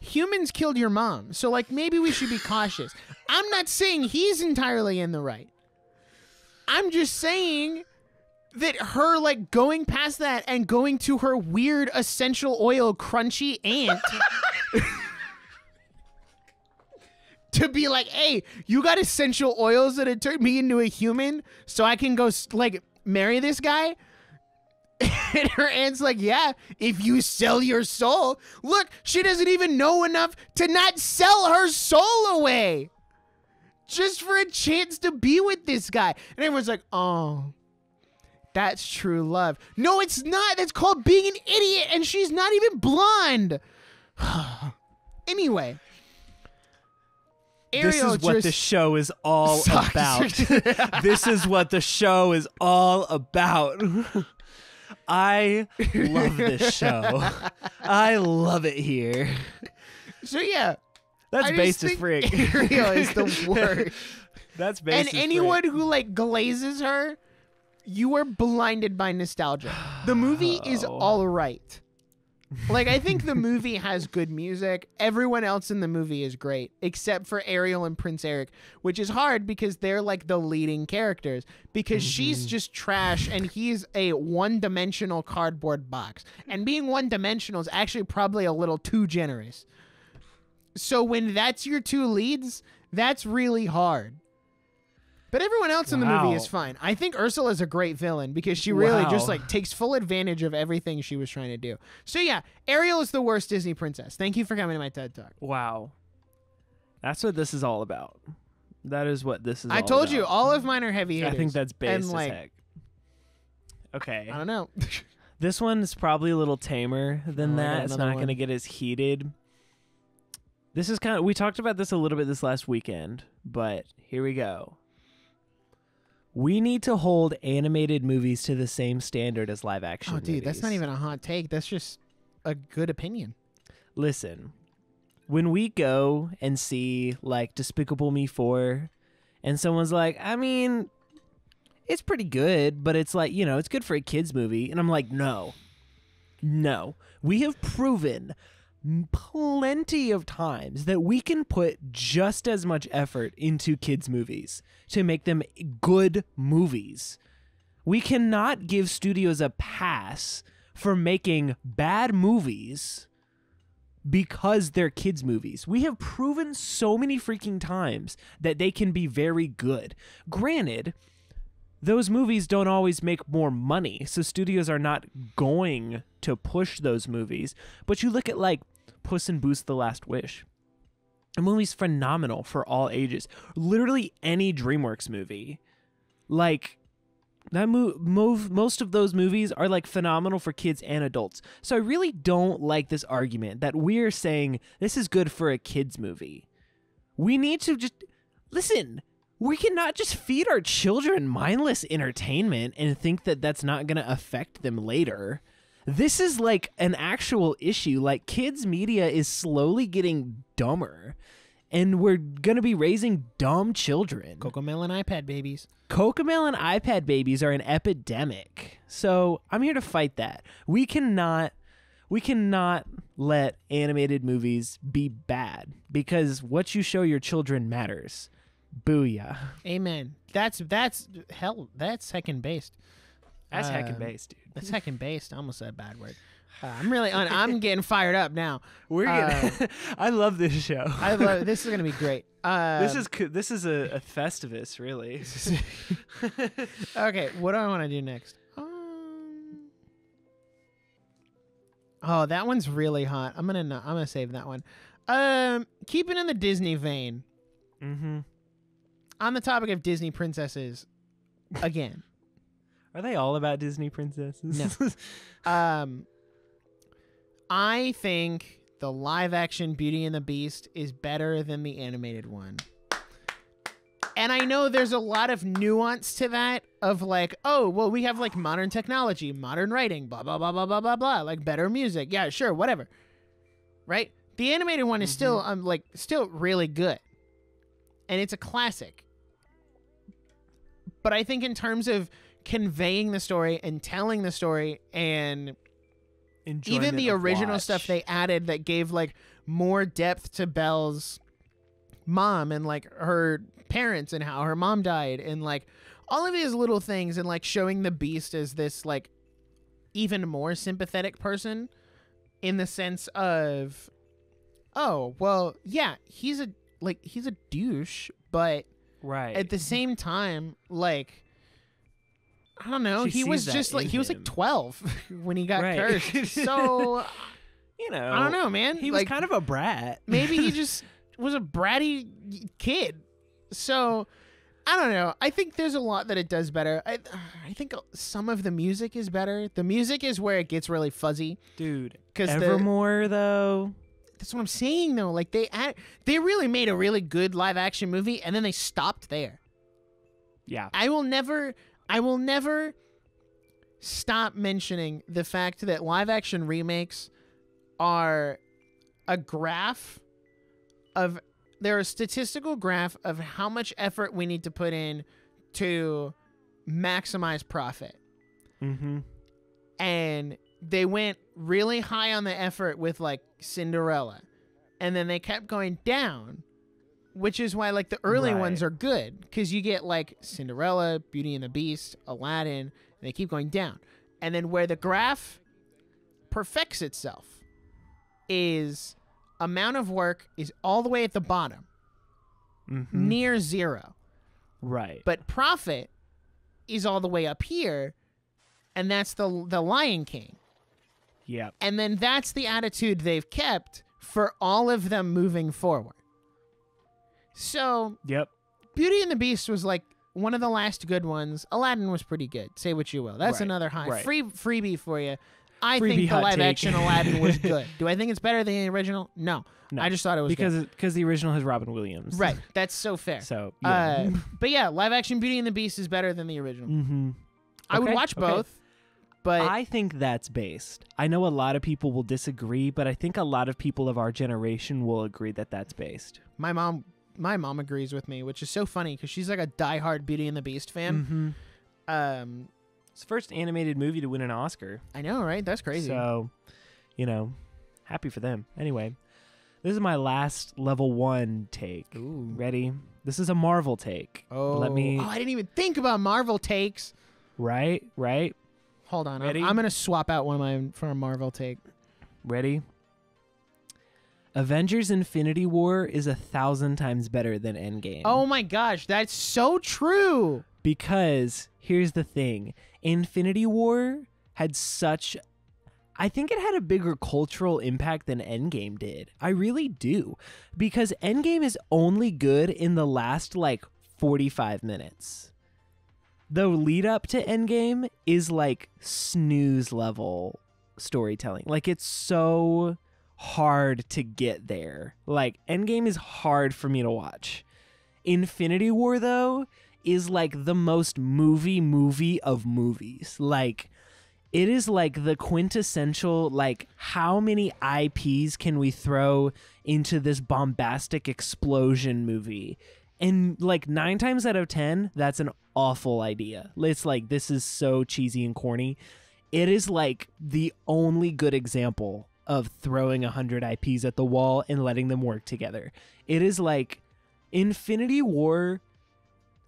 humans killed your mom. So like maybe we should be cautious." I'm not saying he's entirely in the right. I'm just saying that her like going past that and going to her weird essential oil crunchy aunt [LAUGHS] to be like, "Hey, you got essential oils that turned me into a human, so I can go like marry this guy." [LAUGHS] and her aunt's like, "Yeah, if you sell your soul." Look, she doesn't even know enough to not sell her soul away. just for a chance to be with this guy. And everyone's like, oh, that's true love. No, it's not. That's called being an idiot, and she's not even blonde. [SIGHS] anyway. this is what the show is all [LAUGHS] sucks. about. [LAUGHS] [LAUGHS] this is what the show is all about. I love this show. I love it here. So yeah, That's I based as freak. Ariel is the worst. That's based and anyone freak. who like glazes her, you are blinded by nostalgia. The movie [SIGHS] is Oh. all right. Like I think the movie has good music. Everyone else in the movie is great, except for Ariel and Prince Eric, which is hard because they're like the leading characters. Because she's mm-hmm. just trash and he's a one-dimensional cardboard box. And being one-dimensional is actually probably a little too generous. So when that's your two leads, that's really hard. But everyone else in the movie is fine. I think Ursula is a great villain because she really just Wow. like takes full advantage of everything she was trying to do. So yeah, Ariel is the worst Disney princess. Thank you for coming to my TED Talk. Wow. That's what this is all about. That is what this is I all told you about. all of mine are heavy I think that's and, as like, heck. Okay. I don't know. [LAUGHS] This one is probably a little tamer than Oh, I got that. It's another not going to get as heated. This is kind of we talked about this a little bit this last weekend, but here we go. We need to hold animated movies to the same standard as live action oh, dude, that's not even a hot take. That's just a good opinion. Listen, when we go and see like Despicable Me 4 and someone's like, I mean, it's pretty good, but it's like, you know, it's good for a kids movie. And I'm like, no, no. We have proven plenty of times that we can put just as much effort into kids movies to make them good movies. We cannot give studios a pass for making bad movies because they're kids movies. We have proven so many freaking times that they can be very good. Granted, those movies don't always make more money, so studios are not going to push those movies. But you look at like Puss in Boots: The Last Wish. The movie's phenomenal for all ages. Literally any DreamWorks movie, like that move, move most of those movies are like phenomenal for kids and adults. So I really don't like this argument that we're saying this is good for a kids movie. We need to just listen. We cannot just feed our children mindless entertainment and think that that's not going to affect them later. This is like an actual issue. Like kids media is slowly getting dumber and we're going to be raising dumb children. CoComelon iPad babies. CoComelon iPad babies are an epidemic. So I'm here to fight that. We cannot we cannot let animated movies be bad because what you show your children matters. Booyah. Amen. That's that's hell. That's second based. That's Uh, heckin' based, dude. That's second based. I almost said a bad word. Uh, I'm really. [LAUGHS] Un- I'm getting fired up now. We're uh, gonna, [LAUGHS] I love this show. I love. [LAUGHS] This is gonna be great. Uh, this is this is a, a festivus, really. okay. What do I want to do next? Um, oh, that one's really hot. I'm gonna. Not, I'm gonna save that one. Um, keeping in the Disney vein, mm-hmm. on the topic of Disney princesses, again. Are they all about Disney princesses? No. [LAUGHS] Um, I think the live action Beauty and the Beast is better than the animated one. And I know there's a lot of nuance to that of like, oh, well, we have like modern technology, modern writing, blah, blah, blah, blah, blah, blah, blah, like better music. Yeah, sure, whatever. Right? The animated one is still, um, like, still really good. And it's a classic. But I think in terms of conveying the story and telling the story and even the original watch. stuff they added that gave like more depth to Belle's mom and like her parents and how her mom died and like all of these little things and like showing the beast as this like even more sympathetic person in the sense of oh well yeah he's a like he's a douche but right at the same time like I don't know. She he was just like he was like twelve [LAUGHS] when he got Right. cursed. [LAUGHS] So you know, I don't know, man. He was kind of a brat. maybe he [LAUGHS] just was a bratty kid. So, I don't know. I think there's a lot that it does better. I [SIGHS] I think some of the music is better. The music is where it gets really fuzzy Dude, because Evermore though. that's what I'm saying though. Like they add, they really made a really good live action movie and then they stopped there. Yeah. I will never I will never stop mentioning the fact that live action remakes are a graph of they're a statistical graph of how much effort we need to put in to maximize profit. Mm-hmm. And they went really high on the effort with like Cinderella. And then they kept going down, which is why like the early Right. ones are good cuz you get like Cinderella, Beauty and the Beast, Aladdin, and they keep going down. And then where the graph perfects itself is amount of work is all the way at the bottom, Mm-hmm. near zero. Right. But profit is all the way up here, and that's the the Lion King. yeah. And then that's the attitude they've kept for all of them moving forward. So, Yep. Beauty and the Beast was like one of the last good ones. Aladdin was pretty good. Say what you will. That's Right, another high right. free freebie for you. I Freebie think the live take. action Aladdin was [LAUGHS] good. Do I think it's better than the original? No. No, I just thought it was because because the original has Robin Williams. right. That's so fair. So yeah. Uh, [LAUGHS] but yeah, live action Beauty and the Beast is better than the original. mm-hmm. I would Okay, watch okay. both, but I think that's based. I know a lot of people will disagree, but I think a lot of people of our generation will agree that that's based. my mom my mom agrees with me, which is so funny because she's like a diehard Beauty and the Beast fan. Mm-hmm. Um, It's the first animated movie to win an Oscar. I know, right? That's crazy. So, you know, happy for them. Anyway, this is my last level one take. Ooh. Ready? This is a Marvel take. Oh, Let me. Oh, I didn't even think about Marvel takes. Right, right. Hold on, I'm- Ready? I'm, gonna swap out one of mine for a Marvel take. Ready? Avengers Infinity War is a thousand times better than Endgame. Oh my gosh, that's so true. because here's the thing Infinity War had such. I think it had a bigger cultural impact than Endgame did. I really do. Because Endgame is only good in the last like 45 minutes. The lead up to Endgame is like snooze level storytelling. Like it's so hard to get there. Like Endgame is hard for me to watch. Infinity War though is like the most movie movie of movies. Like it is like the quintessential like how many IPs can we throw into this bombastic explosion movie? And like 9 times out of 10 that's an awful idea. It's like this is so cheesy and corny. It is like the only good example of throwing a 100 IPs at the wall and letting them work together. It is like Infinity War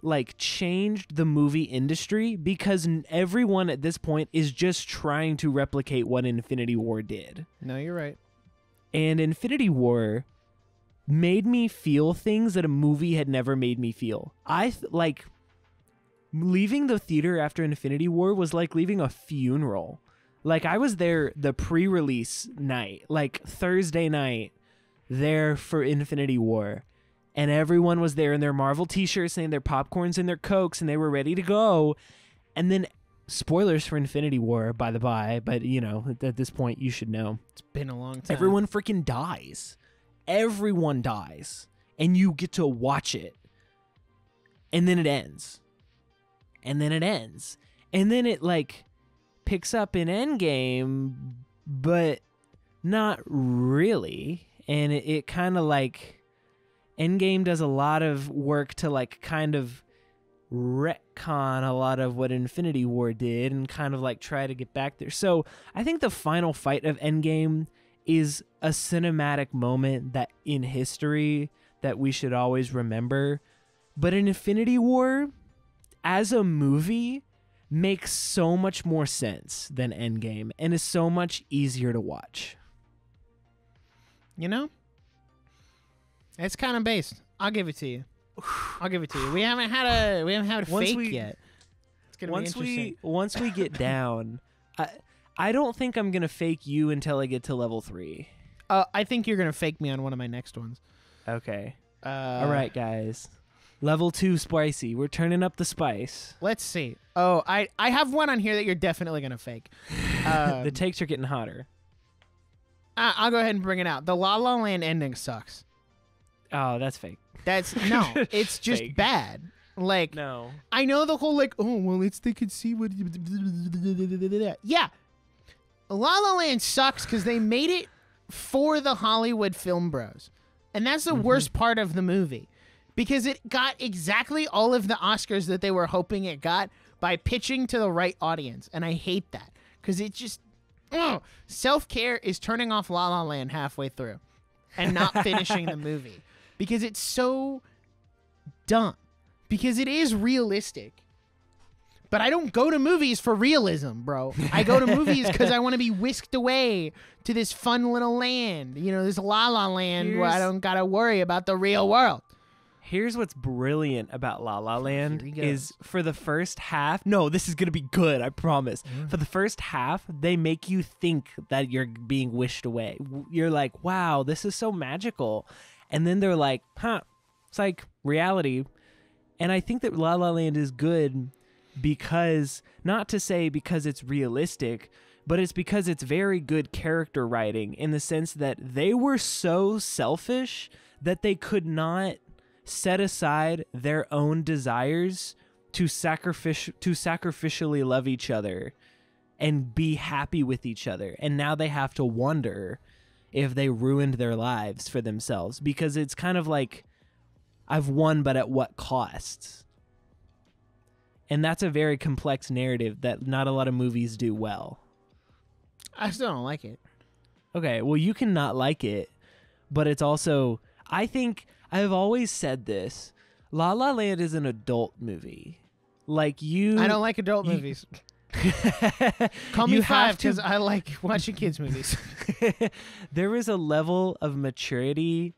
like changed the movie industry because everyone at this point is just trying to replicate what Infinity War did. No, you're right. And Infinity War made me feel things that a movie had never made me feel. I th- like leaving the theater after Infinity War was like leaving a funeral. Like I was there the pre-release night, like Thursday night, there for Infinity War. And everyone was there in their Marvel t-shirts and their popcorns and their cokes and they were ready to go. And then spoilers for Infinity War by the by, but you know, at- at this point you should know. It's been a long time. Everyone freaking dies. Everyone dies. And you get to watch it. And then it ends. And then it ends. And then it like picks up in Endgame, but not really. And it, it kind of like Endgame does a lot of work to like kind of retcon a lot of what Infinity War did and kind of like try to get back there. So I think the final fight of Endgame is a cinematic moment that in history that we should always remember. But in Infinity War, as a movie, makes so much more sense than Endgame and is so much easier to watch. You know, it's kind of based. I'll give it to you. I'll give it to you. We haven't had a we haven't had a Once fake we- yet. It's gonna once be interesting. we once we get [LAUGHS] down, I I don't think I'm gonna fake you until I get to level three. Uh, I think you're gonna fake me on one of my next ones. Okay. Uh, All right, guys. Level two spicy. We're turning up the spice. Let's see. Oh, I I have one on here that you're definitely gonna fake. [LAUGHS] Um, the takes are getting hotter. I, I'll go ahead and bring it out. The La La Land ending sucks. Oh, that's fake. That's no, [LAUGHS] it's just Fake. bad. Like No. I know the whole like, oh well, it's they could see what. [LAUGHS] Yeah, La La Land sucks because they made it for the Hollywood film bros, and that's the Mm-hmm. worst part of the movie because it got exactly all of the Oscars that they were hoping it got by pitching to the right audience, and I hate that because it just self care is turning off La La Land halfway through and not [LAUGHS] finishing the movie because it's so dumb because it is realistic. But I don't go to movies for realism, bro. I go to movies because I want to be [LAUGHS] whisked away to this fun little land, you know, this la la land where I don't got to worry about the real world. Here's what's brilliant about La La Land is for the first half. No, this is gonna be good. I promise. Mm-hmm. For the first half, they make you think that you're being wished away. You're like, "Wow, this is so magical," and then they're like, "Huh." It's like reality, and I think that La La Land is good because not to say because it's realistic, but it's because it's very good character writing in the sense that they were so selfish that they could not set aside their own desires to sacrifice to sacrificially love each other and be happy with each other. And now they have to wonder if they ruined their lives for themselves because it's kind of like I've won but at what cost? And that's a very complex narrative that not a lot of movies do well. I still don't like it. Okay, well you can not like it, but it's also I think I've always said this. La La Land is an adult movie. Like you I don't like adult you- movies. [LAUGHS] Call me You five because I like [LAUGHS] watching kids movies. [LAUGHS] there is a level of maturity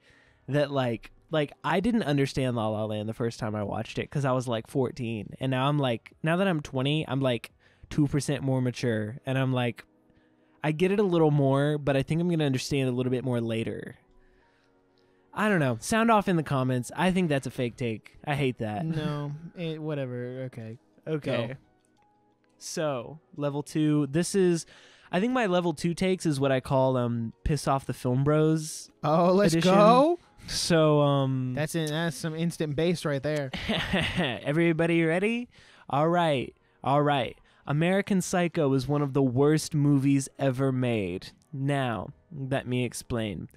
that like like I didn't understand La La Land the first time I watched it cuz I was like 14 and now I'm like now that I'm 20 I'm like 2% more mature and I'm like I get it a little more but I think I'm going to understand a little bit more later. I don't know. Sound off in the comments. I think that's a fake take. I hate that. no, it, whatever. Okay. Okay. Go. So, level 2. This is I think my level 2 takes is what I call um piss off the film bros. Oh, let's Edition. go. So, um That's in, that's some instant bass right there. [LAUGHS] Everybody ready? All right. All right. American Psycho is one of the worst movies ever made. Now, let me explain.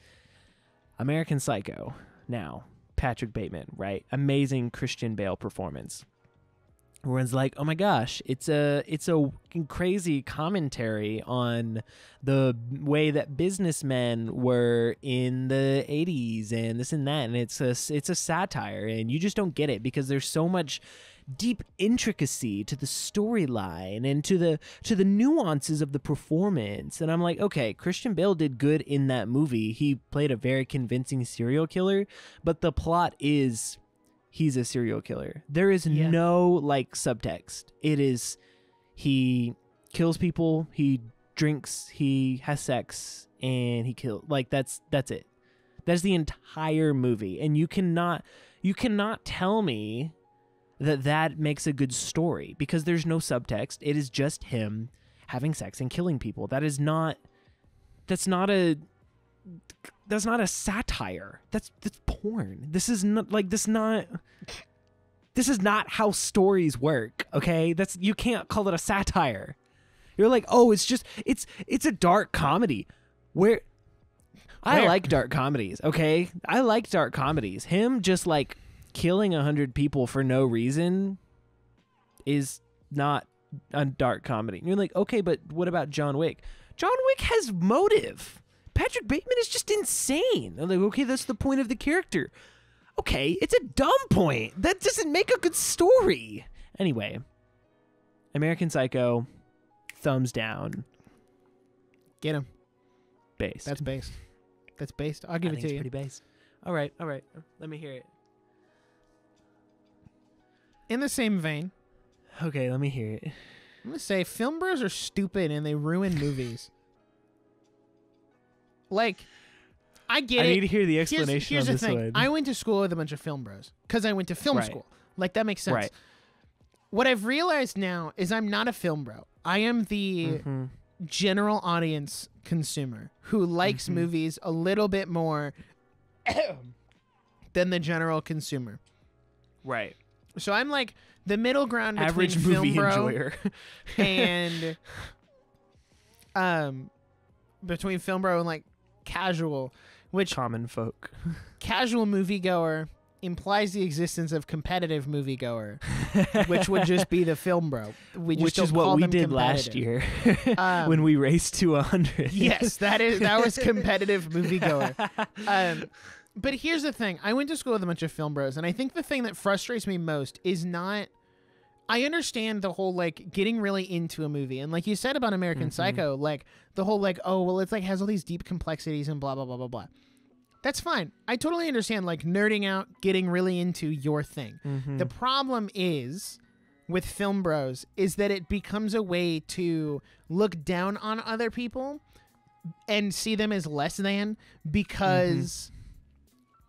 American Psycho. Now, Patrick Bateman, right? Amazing Christian Bale performance. Everyone's like, "Oh my gosh, it's a it's a crazy commentary on the way that businessmen were in the 80s and this and that and it's a it's a satire and you just don't get it because there's so much deep intricacy to the storyline and to the to the nuances of the performance. And I'm like okay Christian Bale did good in that movie. He played a very convincing serial killer but the plot is he's a serial killer. There is Yeah. no like subtext. It is he kills people he drinks he has sex and he kills like that's that's it. That's the entire movie. And you cannot you cannot tell me that that makes a good story because there's no subtext. It is just him having sex and killing people. That is not that's not a that's not a satire. That's that's porn. This is not like this not this is not how stories work okay? That's you can't call it a satire. You're like oh it's just it's it's a dark comedy. Where I Where? like dark comedies, okay? I like dark comedies. Him just like killing a hundred people for no reason is not a dark comedy. You're like, okay, but what about John Wick? John Wick has motive. Patrick Bateman is just insane. I'm like, okay, that's the point of the character. Okay, it's a dumb point. That doesn't make a good story. Anyway, American Psycho, thumbs down, Get him. based. That's based. That's based. I'll give I it to it's you. pretty based. All right, all right. Let me hear it. In the same vein, Okay, let me hear it. I'm gonna say film bros are stupid and they ruin movies. Like, I get I it. need to hear the here's, explanation here's on the this thing. one. I went to school with a bunch of film bros because I went to film Right. school. Like that makes sense. Right. What I've realized now is I'm not a film bro. I am the Mhm. general audience consumer who likes Mhm. movies a little bit more [COUGHS] than the general consumer. Right. So I'm like the middle ground between Average film movie bro enjoyer. [LAUGHS] and um between film bro and like casual, which Common folk. casual moviegoer implies the existence of competitive moviegoer, which would just be the film bro. We just Which is what we did last year Um, [LAUGHS] when we raced to a hundred. yes, that is that was [LAUGHS] competitive moviegoer. Um, but here's the thing: I went to school with a bunch of film bros, and I think the thing that frustrates me most is not. I understand the whole like getting really into a movie, and like you said about American Mhm. Psycho, like the whole like oh well, it's like has all these deep complexities and blah blah blah blah blah. That's fine. I totally understand like nerding out, getting really into your thing. Mhm. The problem is with film bros is that it becomes a way to look down on other people and see them as less than because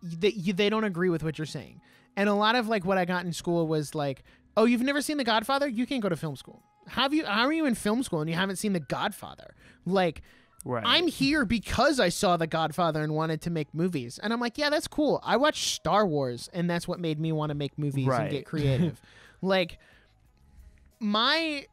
they, you, they don't agree with what you're saying. And a lot of like what I got in school was like, "Oh, you've never seen The Godfather? You can't go to film school. Have you? How are you in film school and you haven't seen The Godfather? Like, right. I'm here because I saw The Godfather and wanted to make movies. And I'm like, yeah, that's cool. I watched Star Wars and that's what made me want to make movies and get [LAUGHS] creative. like my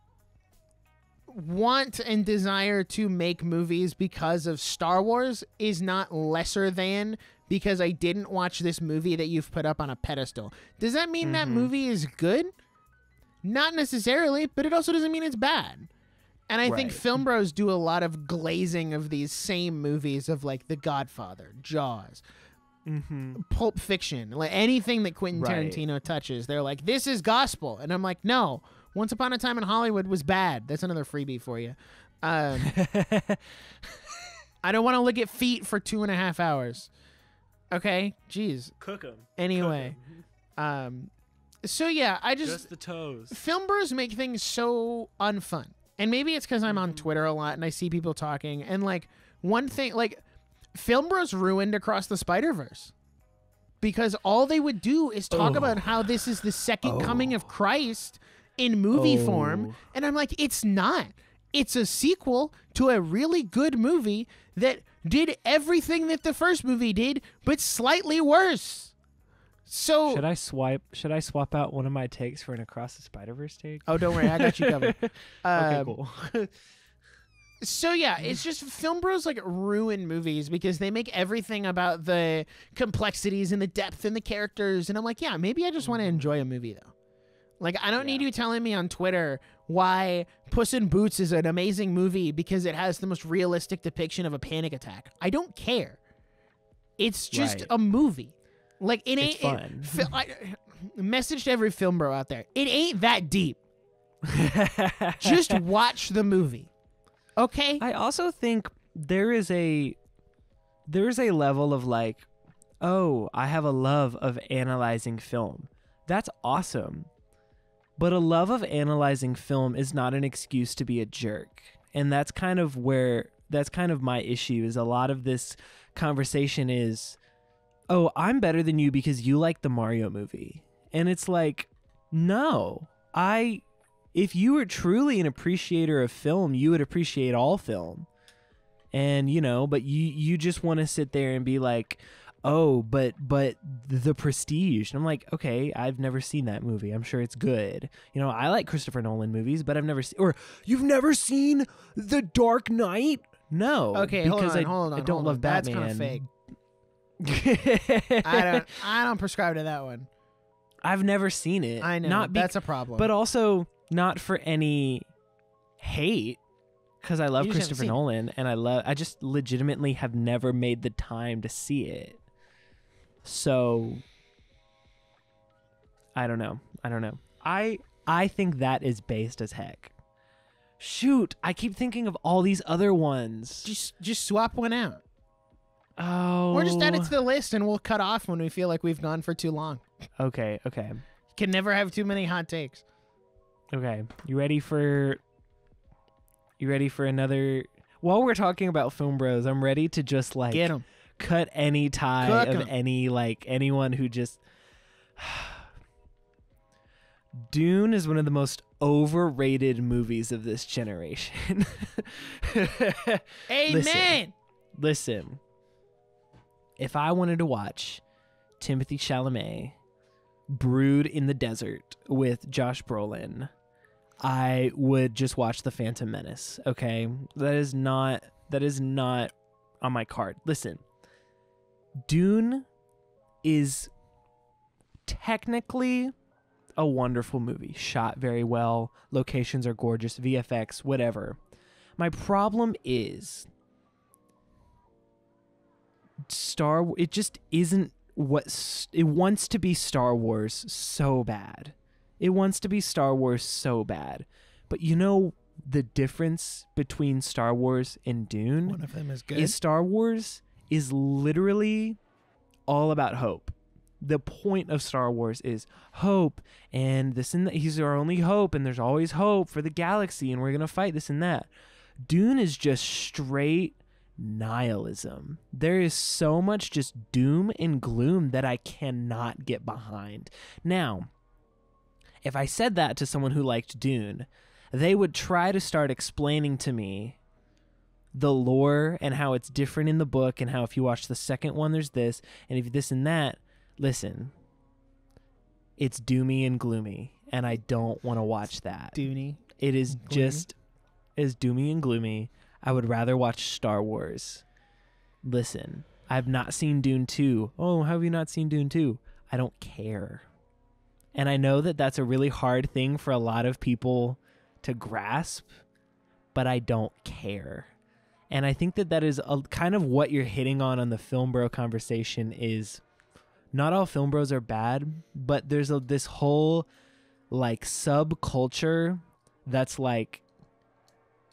want and desire to make movies because of Star Wars is not lesser than because I didn't watch this movie that you've put up on a pedestal. Does that mean that Mhm. movie is good? Not necessarily, but it also doesn't mean it's bad. And I think film bros do a lot of glazing of these same movies of like The Godfather, Jaws, Mhm. Pulp Fiction, like anything that Quentin Right. Tarantino touches. They're like, this is gospel. And I'm like, no, Once Upon a Time in Hollywood was bad. That's another freebie for you. Um, [LAUGHS] I don't want to look at feet for two and a half hours. Okay? Jeez. Cook them. Anyway. Um, so yeah, I just, Just the toes. film bros make things so unfun. And maybe it's because I'm on Mhm. Twitter a lot and I see people talking. And like one thing, like film bros ruined Across the Spider Verse because all they would do is talk Oh. about how this is the second coming of Oh. Christ in movie form. Oh. And I'm like, it's not. It's a sequel to a really good movie that did everything that the first movie did, but slightly worse. So Should I swipe? Should I swap out one of my takes for an Across the Spider Verse take? Oh, don't worry, I got you [LAUGHS] covered. okay, Um, cool. [LAUGHS] So yeah, it's just film bros like ruin movies because they make everything about the complexities and the depth and the characters, and I'm like, yeah, maybe I just want to enjoy a movie though. Like I don't need you telling me on Twitter why Puss in Boots is an amazing movie because it has the most realistic depiction of a panic attack. I don't care. It's just Right. a movie. Like it ain't It's fun. It, fi- I, [LAUGHS] message to every film bro out there. It ain't that deep. [LAUGHS] Just watch the movie. Okay? I also think there is a there is a level of like, oh, I have a love of analyzing film. That's awesome. But a love of analyzing film is not an excuse to be a jerk. And that's kind of where that's kind of my issue is a lot of this conversation is oh, I'm better than you because you like the Mario movie. And it's like, no. I if you were truly an appreciator of film, you would appreciate all film. And you know, but you you just want to sit there and be like, "Oh, but but the prestige." And I'm like, "Okay, I've never seen that movie. I'm sure it's good." You know, I like Christopher Nolan movies, but I've never seen or you've never seen The Dark Knight? No. Okay, hold because on, I, hold on. I don't hold love on. That's Batman. kind of fake. I don't. [LAUGHS] I don't prescribe to that one. I've never seen it. I know. Not that's a problem. but also not for any hate because I love Christopher. Nolan and I love I just legitimately have never made the time to see it. So I don't know. I don't know. I I think that is based as heck. Shoot, I keep thinking of all these other ones. just just swap one out, oh. or just add it to the list, and we'll cut off when we feel like we've gone for too long. Okay, okay. Can never have too many hot takes. Okay, you ready for? You ready for another? While we're talking about film bros, I'm ready to just like Get them. Cut any tie Cook of 'em. any like anyone who just [SIGHS] Dune is one of the most overrated movies of this generation. [LAUGHS] Amen. Listen, if I wanted to watch Timothée Chalamet brood in the desert with Josh Brolin, I would just watch The Phantom Menace. Okay, that is not that is not on my card. Listen, Dune is technically a wonderful movie, shot very well, locations are gorgeous, VFX, whatever. My problem is Star it just isn't what it wants to be Star Wars so bad. It wants to be Star Wars so bad. But you know the difference between Star Wars and Dune One of them is good. is Star Wars is literally all about hope. The point of Star Wars is hope and this and that. He's our only hope, and there's always hope for the galaxy, and we're gonna fight this and that. Dune is just straight nihilism. There is so much just doom and gloom that I cannot get behind. Now, if I said that to someone who liked Dune, they would try to start explaining to me the lore and how it's different in the book and how if you watch the second one there's this and if this and that listen it's doomy and gloomy and i don't want to watch that. Dooney. it is Gloomy? just as doomy and gloomy. I would rather watch star wars. Listen i've not seen dune 2 oh how have you not seen dune 2 i don't care. And i know that that's a really hard thing for a lot of people to grasp but i don't care and I think that that is a, kind of what you're hitting on on the film bro conversation is not all film bros are bad, but there's a, this whole like subculture that's like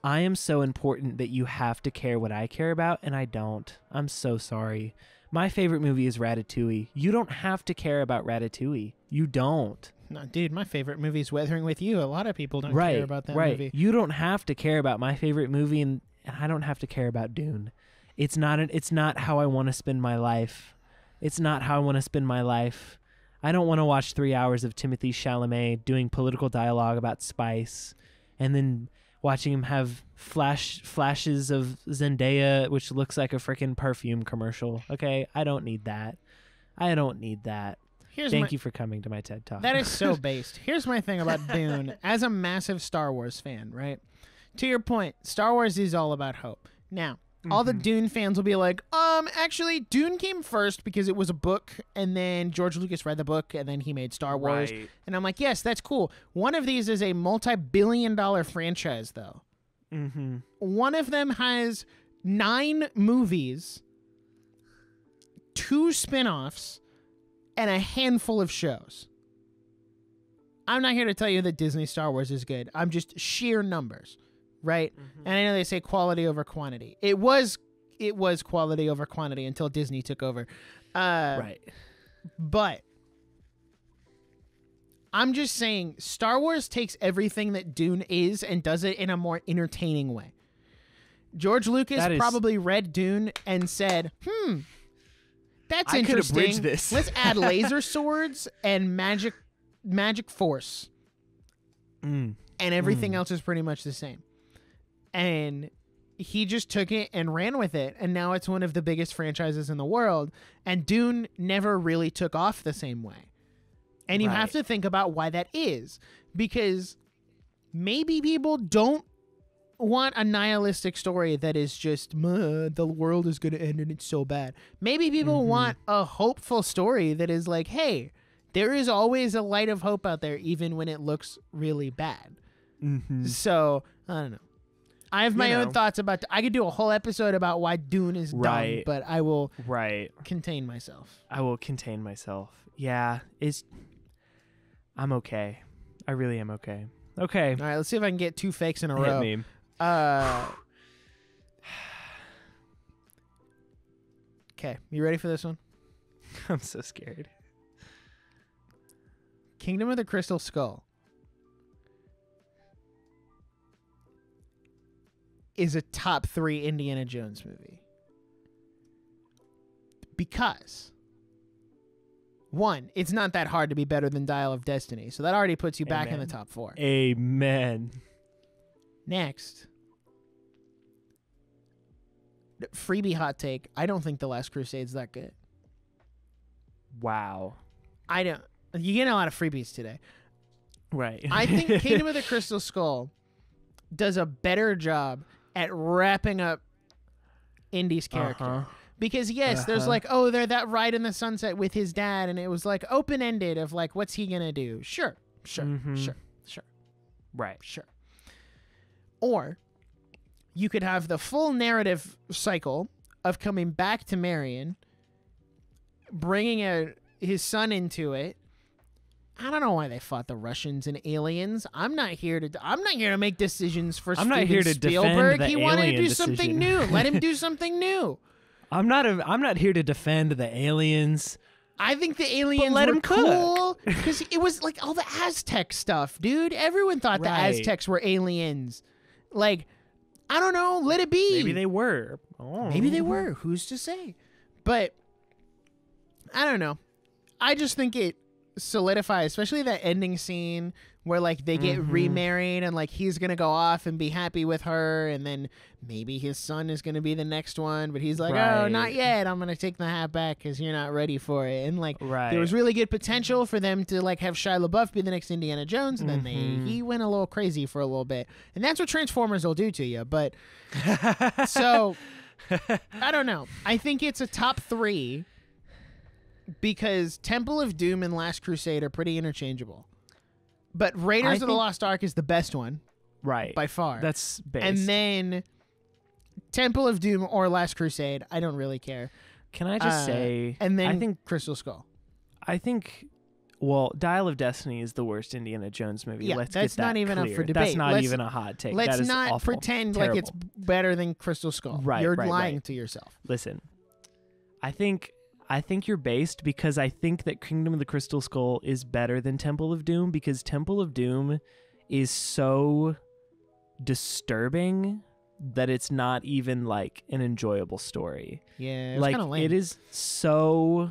I am so important that you have to care what I care about and I don't. I'm so sorry. My favorite movie is Ratatouille. You don't have to care about Ratatouille. You don't. No, dude, my favorite movie is Weathering with You. A lot of people don't right, care about that right. movie. You don't have to care about my favorite movie, and, and I don't have to care about Dune. It's not. An, it's not how I want to spend my life. It's not how I want to spend my life. I don't want to watch three hours of Timothée Chalamet doing political dialogue about spice, and then watching him have flash flashes of Zendaya, which looks like a freaking perfume commercial. Okay, I don't need that. I don't need that. Here's Thank my, you for coming to my TED talk. That is so [LAUGHS] based. Here's my thing about Dune. As a massive Star Wars fan, right? To your point, Star Wars is all about hope. Now, all the Mm-hmm. Dune fans will be like, um, actually, Dune came first because it was a book, and then George Lucas read the book, and then he made Star Wars. Right. And I'm like, yes, that's cool. One of these is a multi billion dollar franchise, though. mm-hmm. One of them has nine movies, two spin offs, and a handful of shows. I'm not here to tell you that Disney Star Wars is good. I'm just sheer numbers, right? And I know they say quality over quantity. It was it was quality over quantity until Disney took over. Uh, right. but I'm just saying Star Wars takes everything that Dune is and does it in a more entertaining way. George Lucas is- probably read Dune and said, "Hmm, that's I interesting. this." Let's add [LAUGHS] laser swords and magic magic force." Mm. and everything else is pretty much the same. And he just took it and ran with it, and now it's one of the biggest franchises in the world. And Dune never really took off the same way. And you have to think about why that is, because maybe people don't want a nihilistic story that is just the world is going to end and it's so bad. Maybe people Mhm. want a hopeful story that is like, hey, there is always a light of hope out there, even when it looks really bad. Mm-hmm. So I don't know. I have my You own know. thoughts about. I could do a whole episode about why Dune is dumb, but I will Right. contain myself. I will contain myself. Yeah, it's. I'm okay. I really am okay. Okay. All right, let's see if I can get two fakes in a Hit row. me. Uh, [SIGHS] okay, you ready for this one? [LAUGHS] I'm so scared. Kingdom of the Crystal Skull is a top three Indiana Jones movie. because one, it's not that hard to be better than Dial of Destiny, so that already puts you back in the top four. Amen. Next, freebie hot take. I don't think The Last Crusade's that good. Wow. I don't. You get a lot of freebies today. Right. I think [LAUGHS] Kingdom of the Crystal Skull does a better job at wrapping up Indy's character. Uh-huh. Because yes, there's Uh-huh. like, oh, they're that ride in the sunset with his dad, and it was like open ended of like, what's he gonna do? Sure, sure, Mhm. sure, sure, Right. sure. Or you could have the full narrative cycle of coming back to Marion, bringing a, his son into it. I don't know why they fought the Russians and aliens. I'm not here to. I'm not here to make decisions for. I'm not here to defend Spielberg. he wanted to do something new. Let him do [LAUGHS] something new. I'm not a, I'm not here to defend the aliens. I think the aliens let were him cool because it was like all the Aztec stuff, dude. Everyone thought the Aztecs were aliens. Like, I don't know. Let it be. Maybe they were. Oh. Maybe they were. Who's to say? But I don't know. I just think it solidifies, especially that ending scene where like they get Mhm. remarried and like he's gonna go off and be happy with her, and then maybe his son is gonna be the next one, but he's like, oh, not yet. I'm gonna take the hat back because you're not ready for it. And like Right. there was really good potential for them to like have Shia LaBeouf be the next Indiana Jones, and then Mhm. they he went a little crazy for a little bit, and that's what Transformers will do to you. But [LAUGHS] so I don't know. I think it's a top three because Temple of Doom and Last Crusade are pretty interchangeable. But Raiders I of the think- Lost Ark is the best one right. by far. That's based. and then Temple of Doom or Last Crusade, I don't really care. Can I just Uh, say? And then I think Crystal Skull. I think. Well, Dial of Destiny is the worst Indiana Jones movie. Yeah, Let's that's get that not even up clear. for That's debate. not Let's- even a hot take. Let's that is not awful. pretend like it's Terrible. better than Crystal Skull. Right, You're right, lying right. to yourself. Listen, I think I think you're based because I think that Kingdom of the Crystal Skull is better than Temple of Doom because Temple of Doom is so disturbing that it's not even like an enjoyable story. Yeah, it was like kind of lame. it is so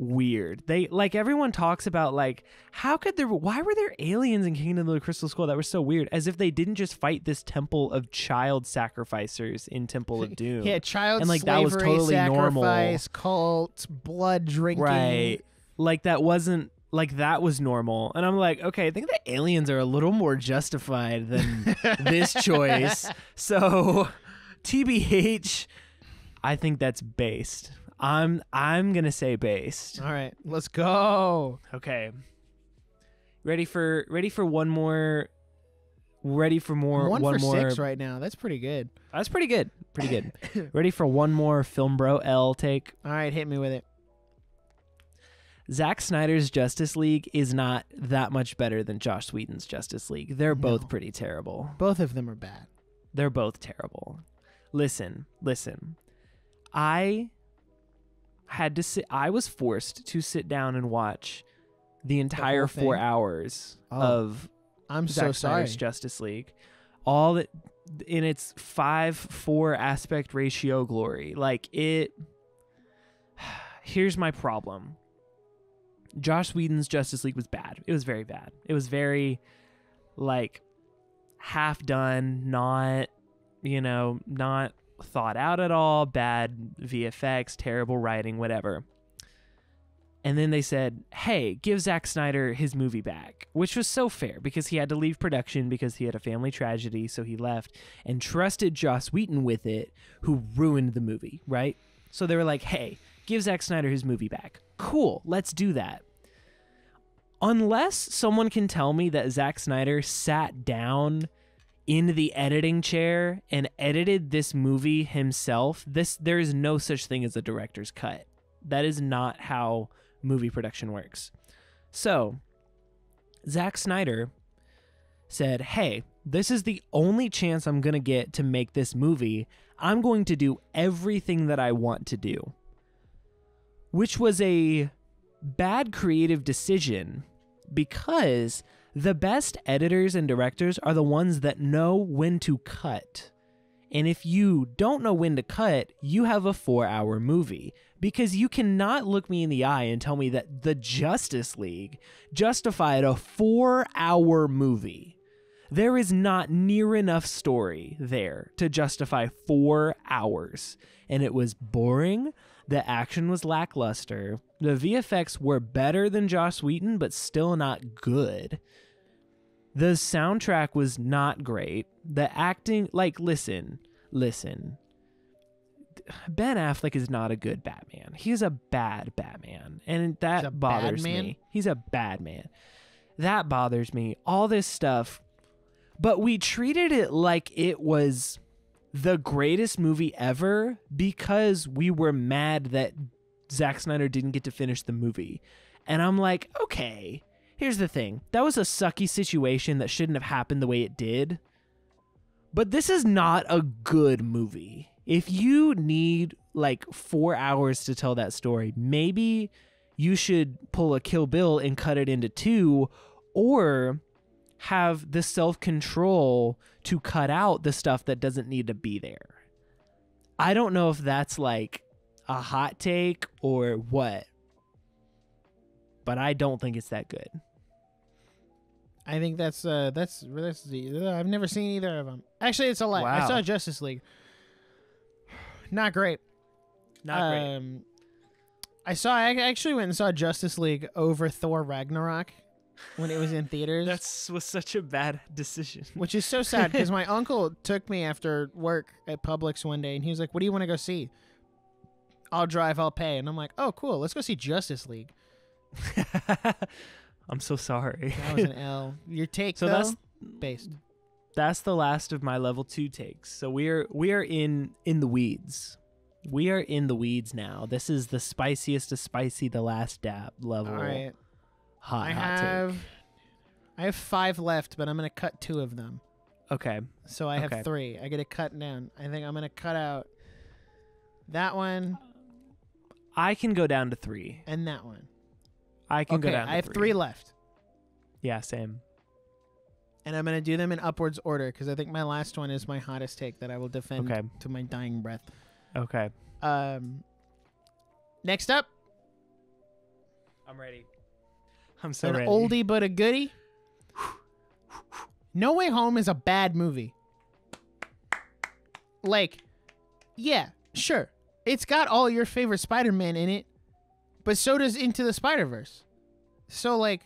weird. They like everyone talks about like how could there why were there aliens in Kingdom of the Crystal Skull that were so weird as if they didn't just fight this temple of child sacrificers in Temple of [LAUGHS] Doom. Yeah, child And, like, that was slavery, totally normal. sacrifice, cult, blood drinking. Right. Like that wasn't like that was normal. And I'm like, okay, I think the aliens are a little more justified than [LAUGHS] this choice. So [LAUGHS] TBH I think that's based. I'm I'm going to say based. All right, let's go. Okay. Ready for ready for one more ready for more one, one for more six right now. That's pretty good. That's pretty good. Pretty good. [LAUGHS] ready for one more film bro L take. All right, hit me with it. Zack Snyder's Justice League is not that much better than Joss Whedon's Justice League. They're No. both pretty terrible. Both of them are bad. They're both terrible. Listen, listen. I had to sit I was forced to sit down and watch the entire whole 4 hours Oh, of I'm Zack so sorry. Snyder's Justice League. All that in its 5-4 aspect ratio glory. Like it [SIGHS] Here's my problem. Joss Whedon's Justice League was bad. It was very bad. It was very like half done, not you know, not thought out at all, bad VFX, terrible writing, whatever. And then they said, "Hey, give Zack Snyder his movie back," which was so fair because he had to leave production because he had a family tragedy, so he left and trusted Joss Whedon with it, who ruined the movie, right? So they were like, "Hey, give Zack Snyder his movie back." Cool, let's do that. Unless someone can tell me that Zack Snyder sat down in the editing chair and edited this movie himself, this there is no such thing as a director's cut. That is not how movie production works. So, Zack Snyder said, "Hey, this is the only chance I'm going to get to make this movie. I'm going to do everything that I want to do." Which was a bad creative decision because the best editors and directors are the ones that know when to cut And if you don't know when to cut, you have a four hour movie. Because you cannot look me in the eye and tell me that the Justice League justified a four hour movie. There is not near enough story there to justify four hours. And it was boring. The action was lackluster. The VFX were better than Joss Whedon, but still not good. The soundtrack was not great. The acting, like, listen, listen. Ben Affleck is not a good Batman. He's a bad Batman. And that He's a bad bothers man? me. He's a bad man. That bothers me. All this stuff. But we treated it like it was the greatest movie ever because we were mad that Zack Snyder didn't get to finish the movie. And I'm like, okay, here's the thing. That was a sucky situation that shouldn't have happened the way it did. But this is not a good movie. If you need like four hours to tell that story, maybe you should pull a Kill Bill and cut it into two, or have the self control to cut out the stuff that doesn't need to be there. I don't know if that's like a hot take or what, but I don't think it's that good. I think that's uh that's that's the I've never seen either of them. Actually, it's a lie. I saw Justice League. [SIGHS] Not great. Not great. Um, I saw. I actually went and saw Justice League over Thor Ragnarok when it was in theaters. That was such a bad decision. [LAUGHS] which is so sad because my uncle took me after work at Publix one day and he was like, "What do you want to go see?" I'll drive, I'll pay, and I'm like, "Oh, cool. Let's go see Justice League." [LAUGHS] I'm so sorry. That was an [LAUGHS] L. Your take, So though, that's- based. That's the last of my level 2 takes. So we're we are in in the weeds. We are in the weeds now. This is the spiciest of spicy the last dab level. All right, Hot, I hot have, take. I have five left, but I'm gonna cut two of them. Okay. So I have Okay. three. I get to cut down. I think I'm gonna cut out that one I can go down to 3. and that one. I can go Okay, down to I have three left. Yeah, same. And I'm gonna do them in upwards order because I think my last one is my hottest take that I will defend Okay. to my dying breath. Okay. Um, next up, I'm ready. I'm so an ready. oldie but a goodie. [SIGHS] No Way Home is a bad movie. Like, yeah, sure, it's got all your favorite Spider-Man in it, but so does Into the Spider-Verse. So like,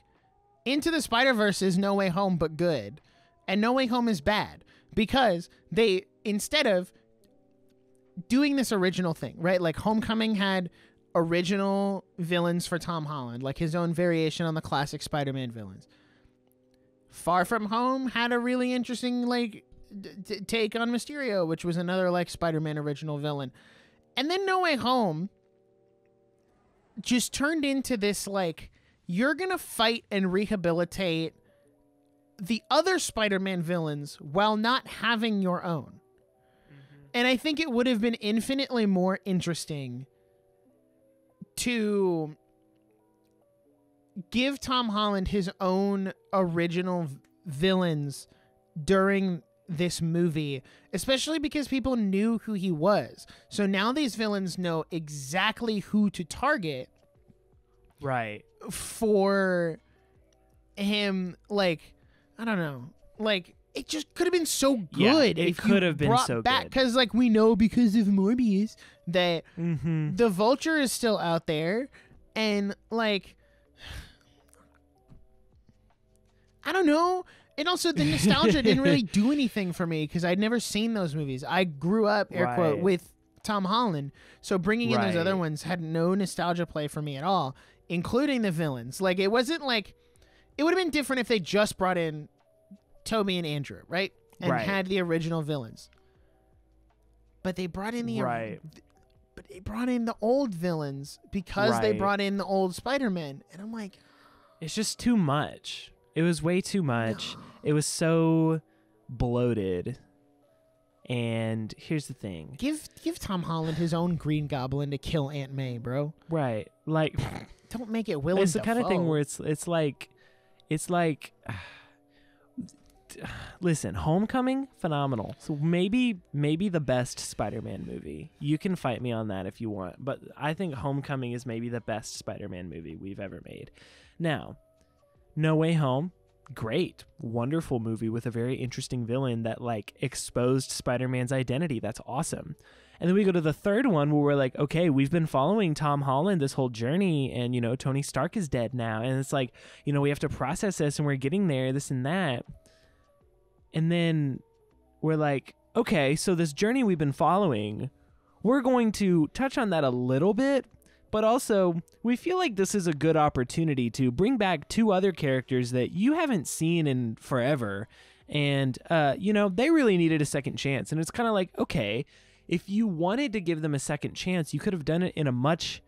Into the Spider-Verse is No Way Home but good, and No Way Home is bad because they instead of doing this original thing, right? Like Homecoming had original villains for Tom Holland, like his own variation on the classic Spider-Man villains. Far From Home had a really interesting like take on Mysterio, which was another like Spider-Man original villain. And then No Way Home just turned into this like you're going to fight and rehabilitate the other Spider-Man villains while not having your own. Mm-hmm. And I think it would have been infinitely more interesting to give Tom Holland his own original v- villains during this movie, especially because people knew who he was. So now these villains know exactly who to target Right. for him like I don't know. Like it just could have been so Yeah, good it could have been so back good. cuz like we know because of Morbius that Mm-hmm. the vulture is still out there and like [SIGHS] I don't know. And also the nostalgia didn't really [LAUGHS] do anything for me because I'd never seen those movies. I grew up air quote with Tom Holland. So bringing in those other ones had no nostalgia play for me at all, including the villains. Like it wasn't like it would have been different if they just brought in Tobey and Andrew, right? And Right. had the original villains. But they brought in the Right. but they brought in the old villains because they brought in the old Spider-Man. And I'm like, It's just too much. It was way too much. It was so bloated. And here's the thing. give give Tom Holland his own Green Goblin to kill Aunt May, bro. Right. Like [LAUGHS] Don't make it Willem it's the kind of thing where it's it's like it's like [SIGHS] listen, Homecoming, phenomenal. So maybe maybe the best Spider-Man movie. You can fight me on that if you want, but I think Homecoming is maybe the best Spider-Man movie we've ever made. Now, No Way Home, great, wonderful movie with a very interesting villain that like exposed Spider-Man's identity. That's awesome. And then we go to the third one where we're like, okay, we've been following Tom Holland this whole journey, and you know, Tony Stark is dead now. And it's like, you know, we have to process this and we're getting there, this and that. And then we're like, okay, so this journey we've been following, we're going to touch on that a little bit, but also we feel like this is a good opportunity to bring back two other characters that you haven't seen in forever. And, uh, you know, they really needed a second chance. And it's kind of like, okay, if you wanted to give them a second chance, you could have done it in a much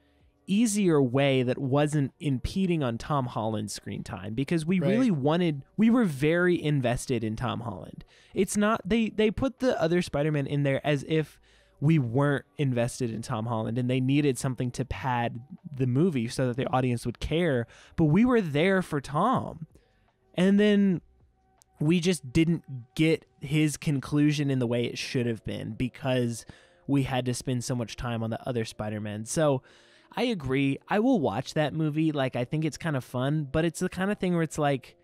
easier way that wasn't impeding on Tom Holland's screen time because we Right. really wanted we were very invested in Tom Holland. It's not they they put the other Spider-Man in there as if we weren't invested in Tom Holland and they needed something to pad the movie so that the audience would care, but we were there for Tom. And then we just didn't get his conclusion in the way it should have been because we had to spend so much time on the other Spider-Man. So I agree. I will watch that movie. Like I think it's kind of fun, but it's the kind of thing where it's like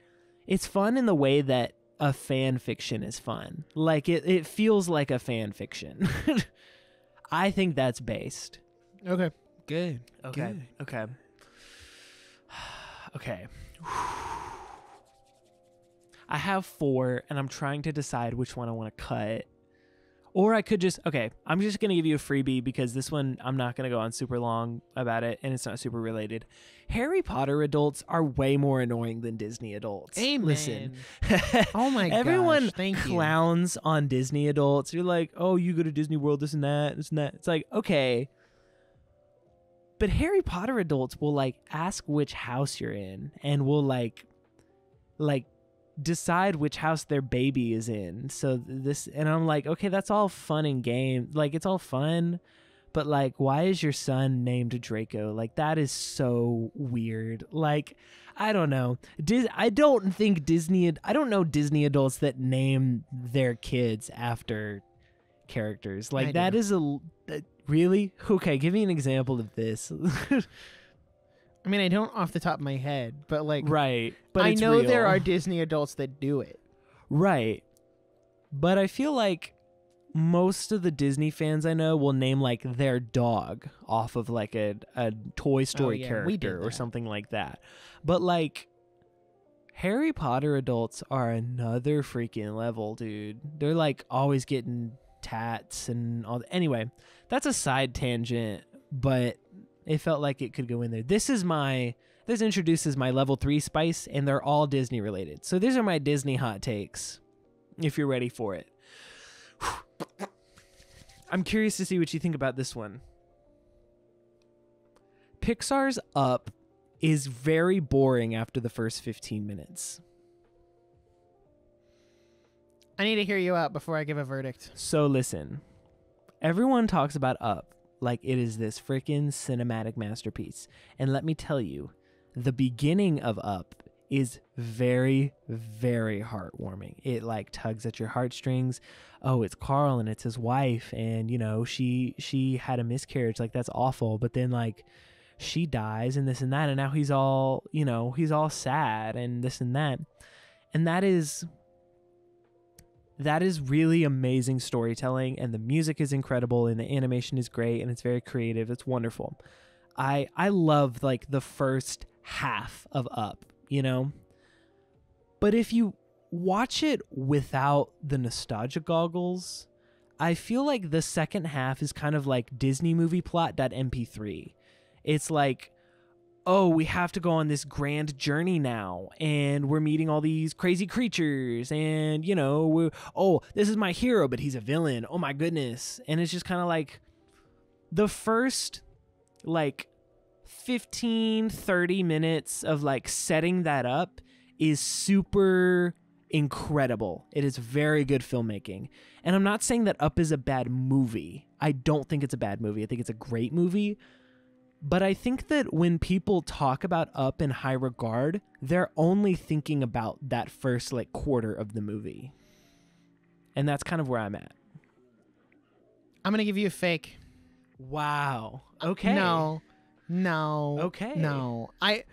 it's fun in the way that a fan fiction is fun. Like it, it feels like a fan fiction. [LAUGHS] I think that's based. Okay. Good. Okay. Good. Okay. [SIGHS] Okay. [SIGHS] I have four, and I'm trying to decide which one I want to cut. Or I could just okay. I'm just gonna give you a freebie because this one I'm not gonna go on super long about it, and it's not super related. Harry Potter adults are way more annoying than Disney adults. Amen. Listen, [LAUGHS] Oh my [LAUGHS] god. everyone gosh, thank you. clowns on Disney adults. You're like, oh, you go to Disney World, this and that, this and that. It's like, okay. But Harry Potter adults will like ask which house you're in and will like like decide which house their baby is in. So this and I'm like, okay, that's all fun and game. Like it's all fun, but like why is your son named Draco? Like that is so weird. Like I don't know. Dis- I don't think Disney I don't know Disney adults that name their kids after characters. Like I that do. is a that- really okay, give me an example of this. [LAUGHS] I mean, I don't off the top of my head, but like, right. But I know there are Disney adults that do it. Right. But I feel like most of the Disney fans I know will name like their dog off of like a, a Toy oh, Story Oh, yeah, character or something like that. But like Harry Potter adults are another freaking level, dude. They're like always getting tats and all. Anyway, that's a side tangent, but it felt like it could go in there. This is my this introduces my level 3 spice and they're all Disney related. So these are my Disney hot takes if you're ready for it. [SIGHS] I'm curious to see what you think about this one. Pixar's Up is very boring after the first 15 minutes. I need to hear you out before I give a verdict. So listen, everyone talks about Up like it is this freaking cinematic masterpiece. And let me tell you, the beginning of Up is very, very heartwarming. It like tugs at your heartstrings. Oh, it's Carl and it's his wife, and you know she she had a miscarriage. Like that's awful. But then like she dies and this and that, and now he's all you know he's all sad and this and that, and that is that is really amazing storytelling and the music is incredible and the animation is great and it's very creative. It's wonderful. I i love like the first half of up you know? But if you watch it without the nostalgia goggles i feel like the second half is kind of like disney movie plot.mp3 it's like oh, we have to go on this grand journey now, and we're meeting all these crazy creatures, and you know, oh, this is my hero, but he's a villain. Oh my goodness. And it's just kind of like the first like 15, 30 minutes of like setting that up is super incredible. It is very good filmmaking. And I'm not saying that Up is a bad movie. I don't think it's a bad movie. I think it's a great movie But I think that when people talk about Up in high regard, they're only thinking about that first like quarter of the movie. And that's kind of where I'm at. I'm gonna give you a fake. Wow. Okay. No. No. Okay. No. I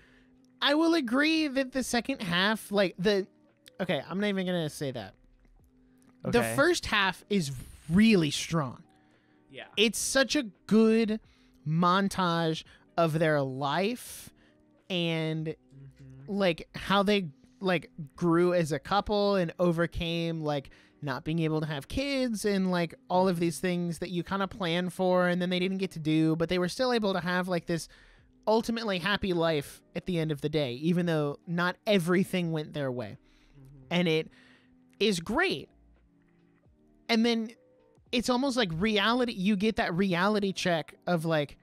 I will agree that the second half, like the okay, I'm not even gonna say that. Okay. The first half is really strong. Yeah. It's such a good montage of their life and mm-hmm. like how they like grew as a couple and overcame like not being able to have kids and like all of these things that you kind of plan for and then they didn't get to do but they were still able to have like this ultimately happy life at the end of the day even though not everything went their way. Mm-hmm. And it is great. And then it's almost like reality you get that reality check of like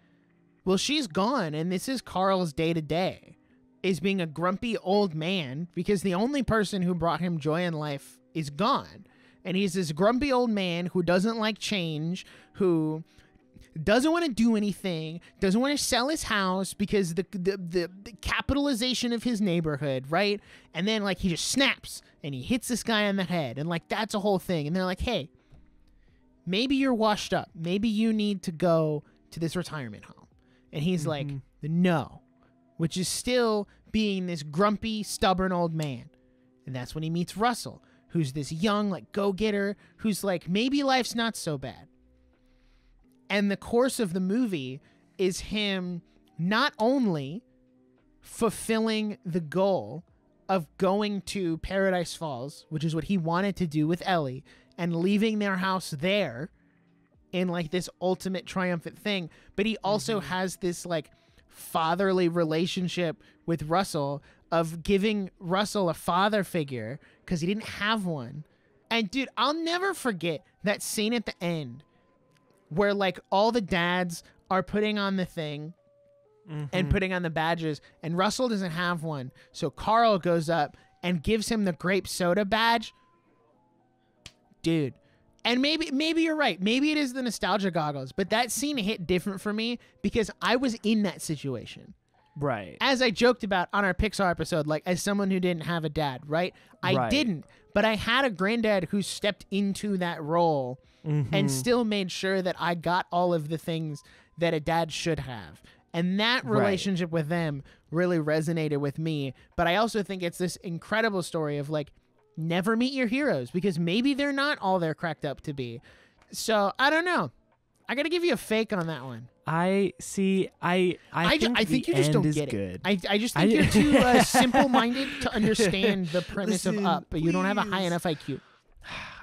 well she's gone and this is carl's day to day is being a grumpy old man because the only person who brought him joy in life is gone and he's this grumpy old man who doesn't like change who doesn't want to do anything doesn't want to sell his house because the, the the the capitalization of his neighborhood right and then like he just snaps and he hits this guy on the head and like that's a whole thing and they're like hey maybe you're washed up. Maybe you need to go to this retirement home. And he's like, Mhm. no, which is still being this grumpy, stubborn old man. And that's when he meets Russell, who's this young, like, go getter, who's like, maybe life's not so bad. And the course of the movie is him not only fulfilling the goal of going to Paradise Falls, which is what he wanted to do with Ellie, and leaving their house there in like this ultimate triumphant thing, but he also has this like fatherly relationship with Russell of giving Russell a father figure because he didn't have one. And dude, I'll never forget that scene at the end where like all the dads are putting on the thing and Mm-hmm. putting on the badges, and Russell doesn't have one. So Carl goes up and gives him the grape soda badge. Dude. And maybe maybe you're right. Maybe it is the nostalgia goggles, but that scene hit different for me because I was in that situation. right. As I joked about on our Pixar episode, like as someone who didn't have a dad, right? I Right. didn't, but I had a granddad who stepped into that role and Mhm. still made sure that I got all of the things that a dad should have. And that Right. relationship with them really resonated with me. But I also think it's this incredible story of like never meet your heroes because maybe they're not all they're cracked up to be. So I don't know. I got to give you a fake on that one. I see. I I, I, ju- think, I think you just don't get good. it. I, I just I- think you're too uh, [LAUGHS] simple-minded to understand the [LAUGHS] premise Listen, of Up, but you don't have a high enough IQ.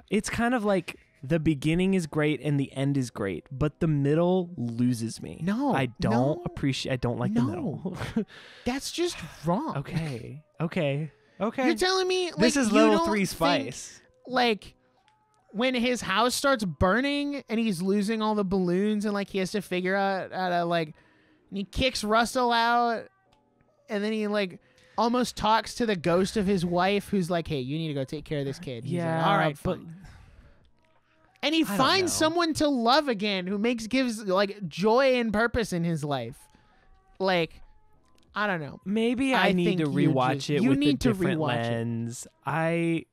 it's kind of like the beginning is great and the end is great, but the middle loses me. No, I don't no, appreciate. I don't like the middle. [LAUGHS] That's just wrong. okay. Okay. Okay. You're telling me like, this is you level don't three think, spice. like when his house starts burning and he's losing all the balloons and like he has to figure out how to like and he kicks Russell out and then he like almost talks to the ghost of his wife who's like, Hey, you need to go take care of this kid. He's like, yeah. all right, but and he I finds someone to love again who makes gives like joy and purpose in his life. Like I don't know. maybe I, I need to rewatch just- it you with need a to different rewatch it. lens. I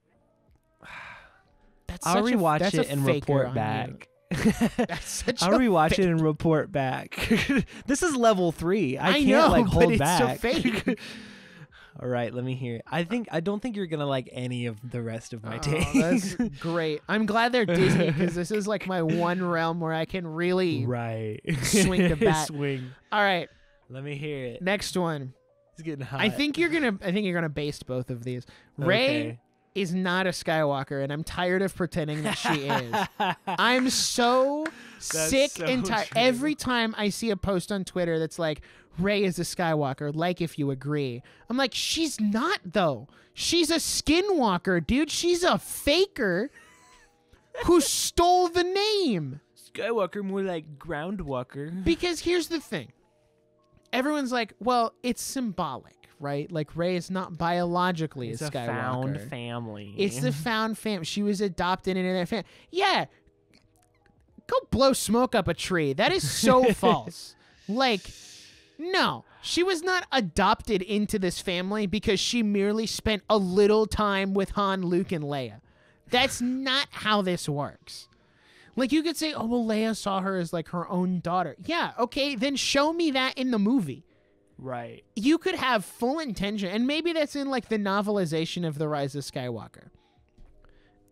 [SIGHS] That's I'll rewatch a it and report back. [LAUGHS] That's such I'll rewatch fake- it and report back. [LAUGHS] this is level three. I, I can't know, like hold it's so back. fake. [LAUGHS] All right, let me hear. it. I think I don't think you're gonna like any of the rest of my Oh, takes. that's great. I'm glad they're Disney because this is like my one realm where I can really. right. Swing the bat. Swing. All right, Let me hear it. next one. It's getting hot. I think you're gonna. I think you're gonna base both of these. Rey Okay. is not a Skywalker, and I'm tired of pretending that she is. [LAUGHS] I'm so sick so and tired. Every time I see a post on Twitter that's like, Rey is a Skywalker, like if you agree. I'm like, she's not, though. She's a skinwalker, dude. She's a faker [LAUGHS] who stole the name. Skywalker more like groundwalker. Because here's the thing everyone's like, well, it's symbolic, right? Like, Rey is not biologically It's a a Skywalker. found family. It's the found fam. She was adopted into their fam. Yeah. Go blow smoke up a tree. That is so [LAUGHS] false. Like, No, she was not adopted into this family because she merely spent a little time with Han, Luke, and Leia. That's not how this works. Like you could say, oh well, Leia saw her as like her own daughter. Yeah, okay, then show me that in the movie. Right. You could have full intention, and maybe that's in like the novelization of the Rise of Skywalker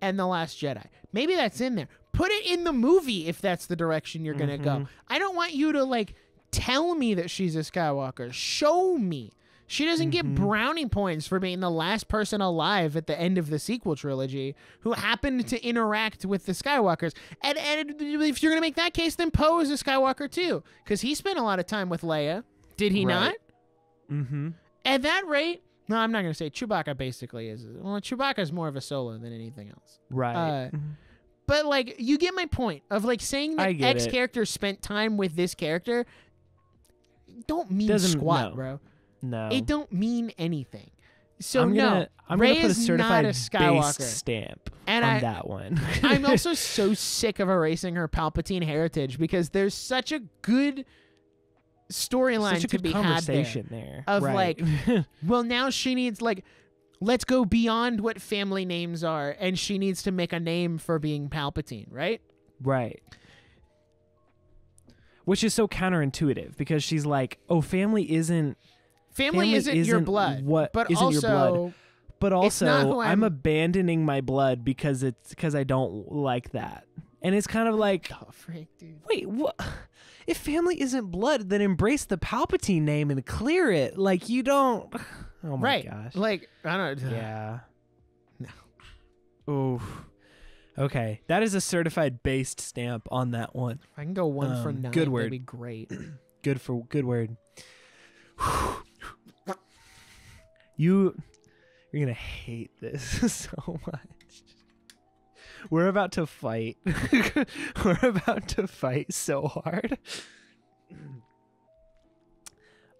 and the Last Jedi. Maybe that's in there. Put it in the movie if that's the direction you're gonna go. Mm-hmm. I don't want you to like tell me that she's a Skywalker. Show me. She doesn't get brownie points for being the last person alive at the end of the sequel trilogy who happened to interact with the Skywalkers. And, and if you're going to make that case, then Poe is a Skywalker too, because he spent a lot of time with Leia. Did he Right. not? Mm-hmm. At that rate, no, I'm not going to say Chewbacca basically is. Well, Chewbacca is more of a solo than anything else. Right. Uh, But like, you get my point of like saying that X it. character spent time with this character. Don't mean Doesn't- squat, no. bro. No. It don't mean anything. So I'm gonna, no, I'm Rey gonna put a certified not a Skywalker. stamp And on I- that one. [LAUGHS] I'm [LAUGHS] also so sick of erasing her Palpatine heritage because there's such a good storyline to good be had there. conversation there. of, right. [LAUGHS] Well, now she needs like let's go beyond what family names are and she needs to make a name for being Palpatine, right? Right. Which is so counterintuitive because she's like, "Oh, family isn't, Family, Family isn't, your isn't blood, what- but isn't also your blood. but also I'm, I'm- abandoning my blood because it's because I don't like that." And it's kind of like, oh, dude. "Wait, what? If family isn't blood, then embrace the Palpatine name and clear it. Like you don't." [SIGHS] Oh my right? gosh. Like I don't. Yeah. [SIGHS] No. Oof. Okay, that is a certified based stamp on that one. If I can go one for Um, nine. good word. That'd be great. [CLEARS THROAT] Good for good word. [SIGHS] you you're gonna hate this [LAUGHS] so much. We're about to fight. [LAUGHS] We're about to fight so hard.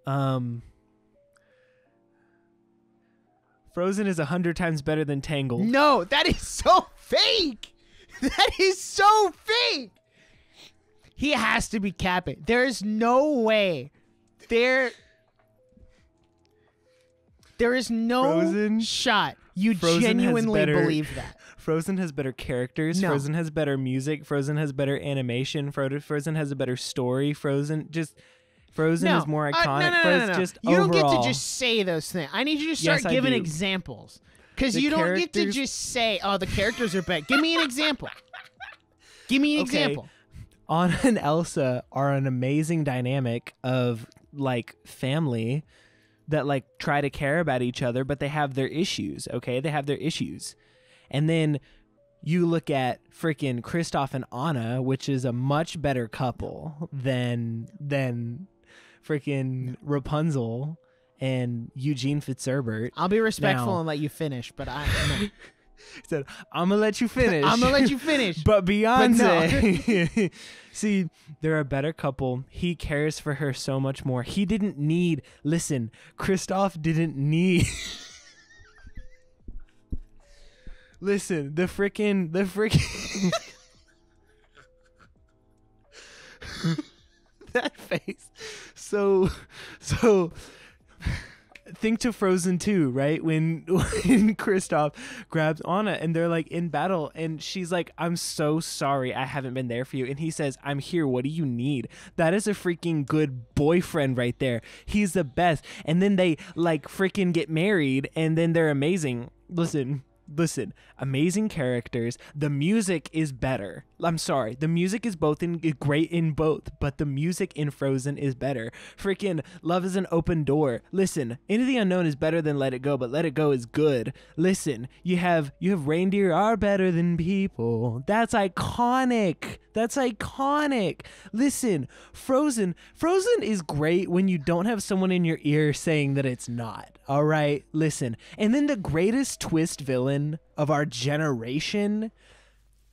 Um Frozen is a hundred times better than Tangled. No, that is so fake. [LAUGHS] That is so fake. He has to be capping. There is no way. There. There is no Frozen- shot. You Frozen has genuinely better- believe that. Frozen has better characters. No. Frozen has better music. Frozen has better animation. Fro- Frozen has a better story. Frozen just Frozen no. is more Uh, iconic. no, no, no, Frozen no, no. just you don't get overall- to just say those things. I need you to start Yes, I giving do. examples. Because The you don't get to characters- just say, "Oh, the characters are bad." Give me an example. Give me an [LAUGHS] Okay. example. Anna and Elsa are an amazing dynamic of like family that like try to care about each other, but they have their issues. Okay, they have their issues, and then you look at freaking Kristoff and Anna, which is a much better couple than than freaking Rapunzel and Eugene Fitzherbert. I'll be respectful Now- and let you finish, but I. [LAUGHS] [LAUGHS] No. Said, "I'm gonna let you finish. I'm gonna let you [LAUGHS] finish. But Beyonce, [LAUGHS] see, they're a better couple. He cares for her so much more. He didn't need. Listen, Kristoff didn't need. listen, the frickin' the frickin' that face. So, so think to Frozen 2, right? When [LAUGHS] when Kristoff grabs Anna and they're like in battle and she's like, I'm so sorry I haven't been there for you. And he says, I'm here. What do you need? That is a freaking good boyfriend right there. He's the best. And then they like freaking get married and then they're amazing. Listen. Listen, amazing characters. The music is better. I'm sorry. The music is both in great in both, but the music in Frozen is better. Freaking Love is an open door. Listen, Into the Unknown is better than Let It Go, but Let It Go is good. Listen, you have you have reindeer are better than people. That's iconic. That's iconic. Listen, Frozen, Frozen is great when you don't have someone in your ear saying that it's not. All right, listen. And then the greatest twist villain of our generation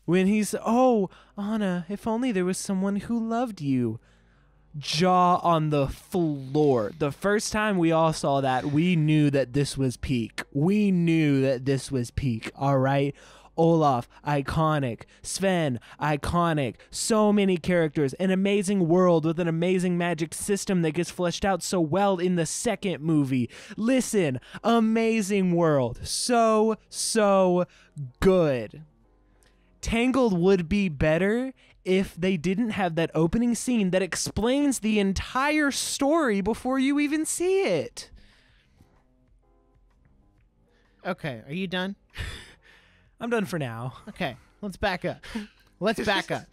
when he's, oh, Anna, if only there was someone who loved you. Jaw on the floor. The first time we all saw that, we knew that this was peak. We knew that this was peak. All right. Olaf, iconic. Sven, iconic. So many characters. An amazing world with an amazing magic system that gets fleshed out so well in the second movie. Listen, amazing world. So, so good. Tangled would be better if they didn't have that opening scene that explains the entire story before you even see it. Okay, are you done? [LAUGHS] I'm done for now. Okay, let's back up. [LAUGHS] Let's back up.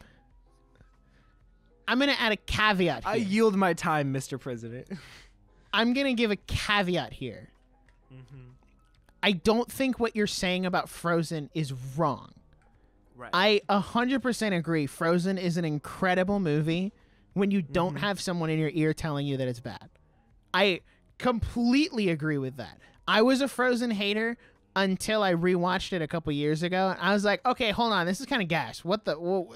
I'm gonna add a caveat. Here. I yield my time, Mr. President. [LAUGHS] I'm gonna give a caveat here. Mm-hmm. I don't think what you're saying about Frozen is wrong. Right. I 100% agree. Frozen is an incredible movie when you don't mm-hmm. have someone in your ear telling you that it's bad. I completely agree with that. I was a Frozen hater until I rewatched it a couple years ago. And I was like, okay, hold on. This is kind of gas. What the? wha-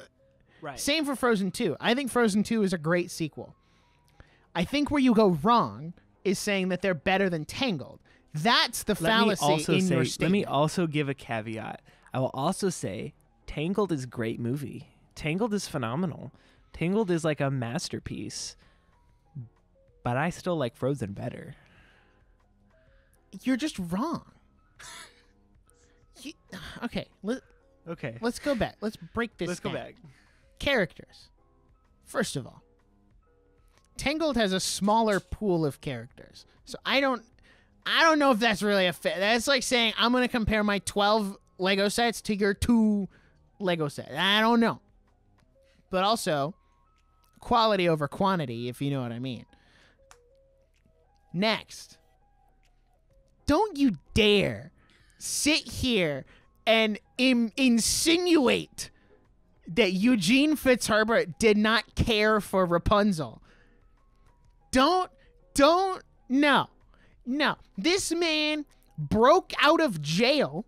right. Same for Frozen 2. I think Frozen 2 is a great sequel. I think where you go wrong is saying that they're better than Tangled. That's the let me fallacy also in say, your let me also give a caveat. I will also say Tangled is a great movie. Tangled is phenomenal. Tangled is like a masterpiece. But I still like Frozen better. You're just wrong. [LAUGHS] You- okay, let, Okay. let's go back. Let's break this Let's go back. Characters. First of all, Tangled has a smaller pool of characters. So I don't I don't know if that's really a fit. That's like saying I'm going to compare my 12 Lego sets to your 2 Lego sets. I don't know. But also quality over quantity if you know what I mean. Next. Don't you dare sit here and Im- insinuate that Eugene Fitzherbert did not care for Rapunzel. Don't, don't, no, no. This man broke out of jail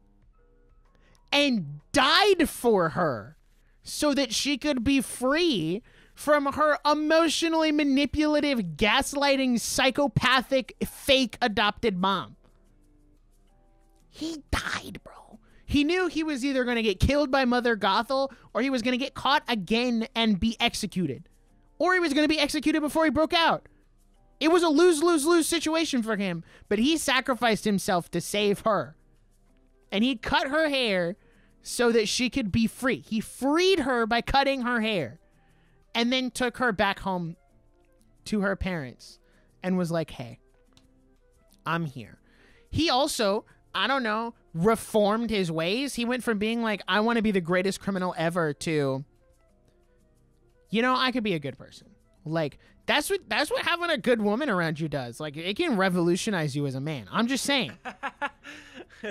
and died for her so that she could be free from her emotionally manipulative, gaslighting, psychopathic, fake adopted mom. He died, bro. He knew he was either going to get killed by Mother Gothel or he was going to get caught again and be executed. Or he was going to be executed before he broke out. It was a lose lose lose situation for him, but he sacrificed himself to save her. And he cut her hair so that she could be free. He freed her by cutting her hair and then took her back home to her parents and was like, hey, I'm here. He also, I don't know, reformed his ways. He went from being like, I want to be the greatest criminal ever to, you know, I could be a good person. Like, that's what that's what having a good woman around you does. Like it can revolutionize you as a man. I'm just saying. [LAUGHS]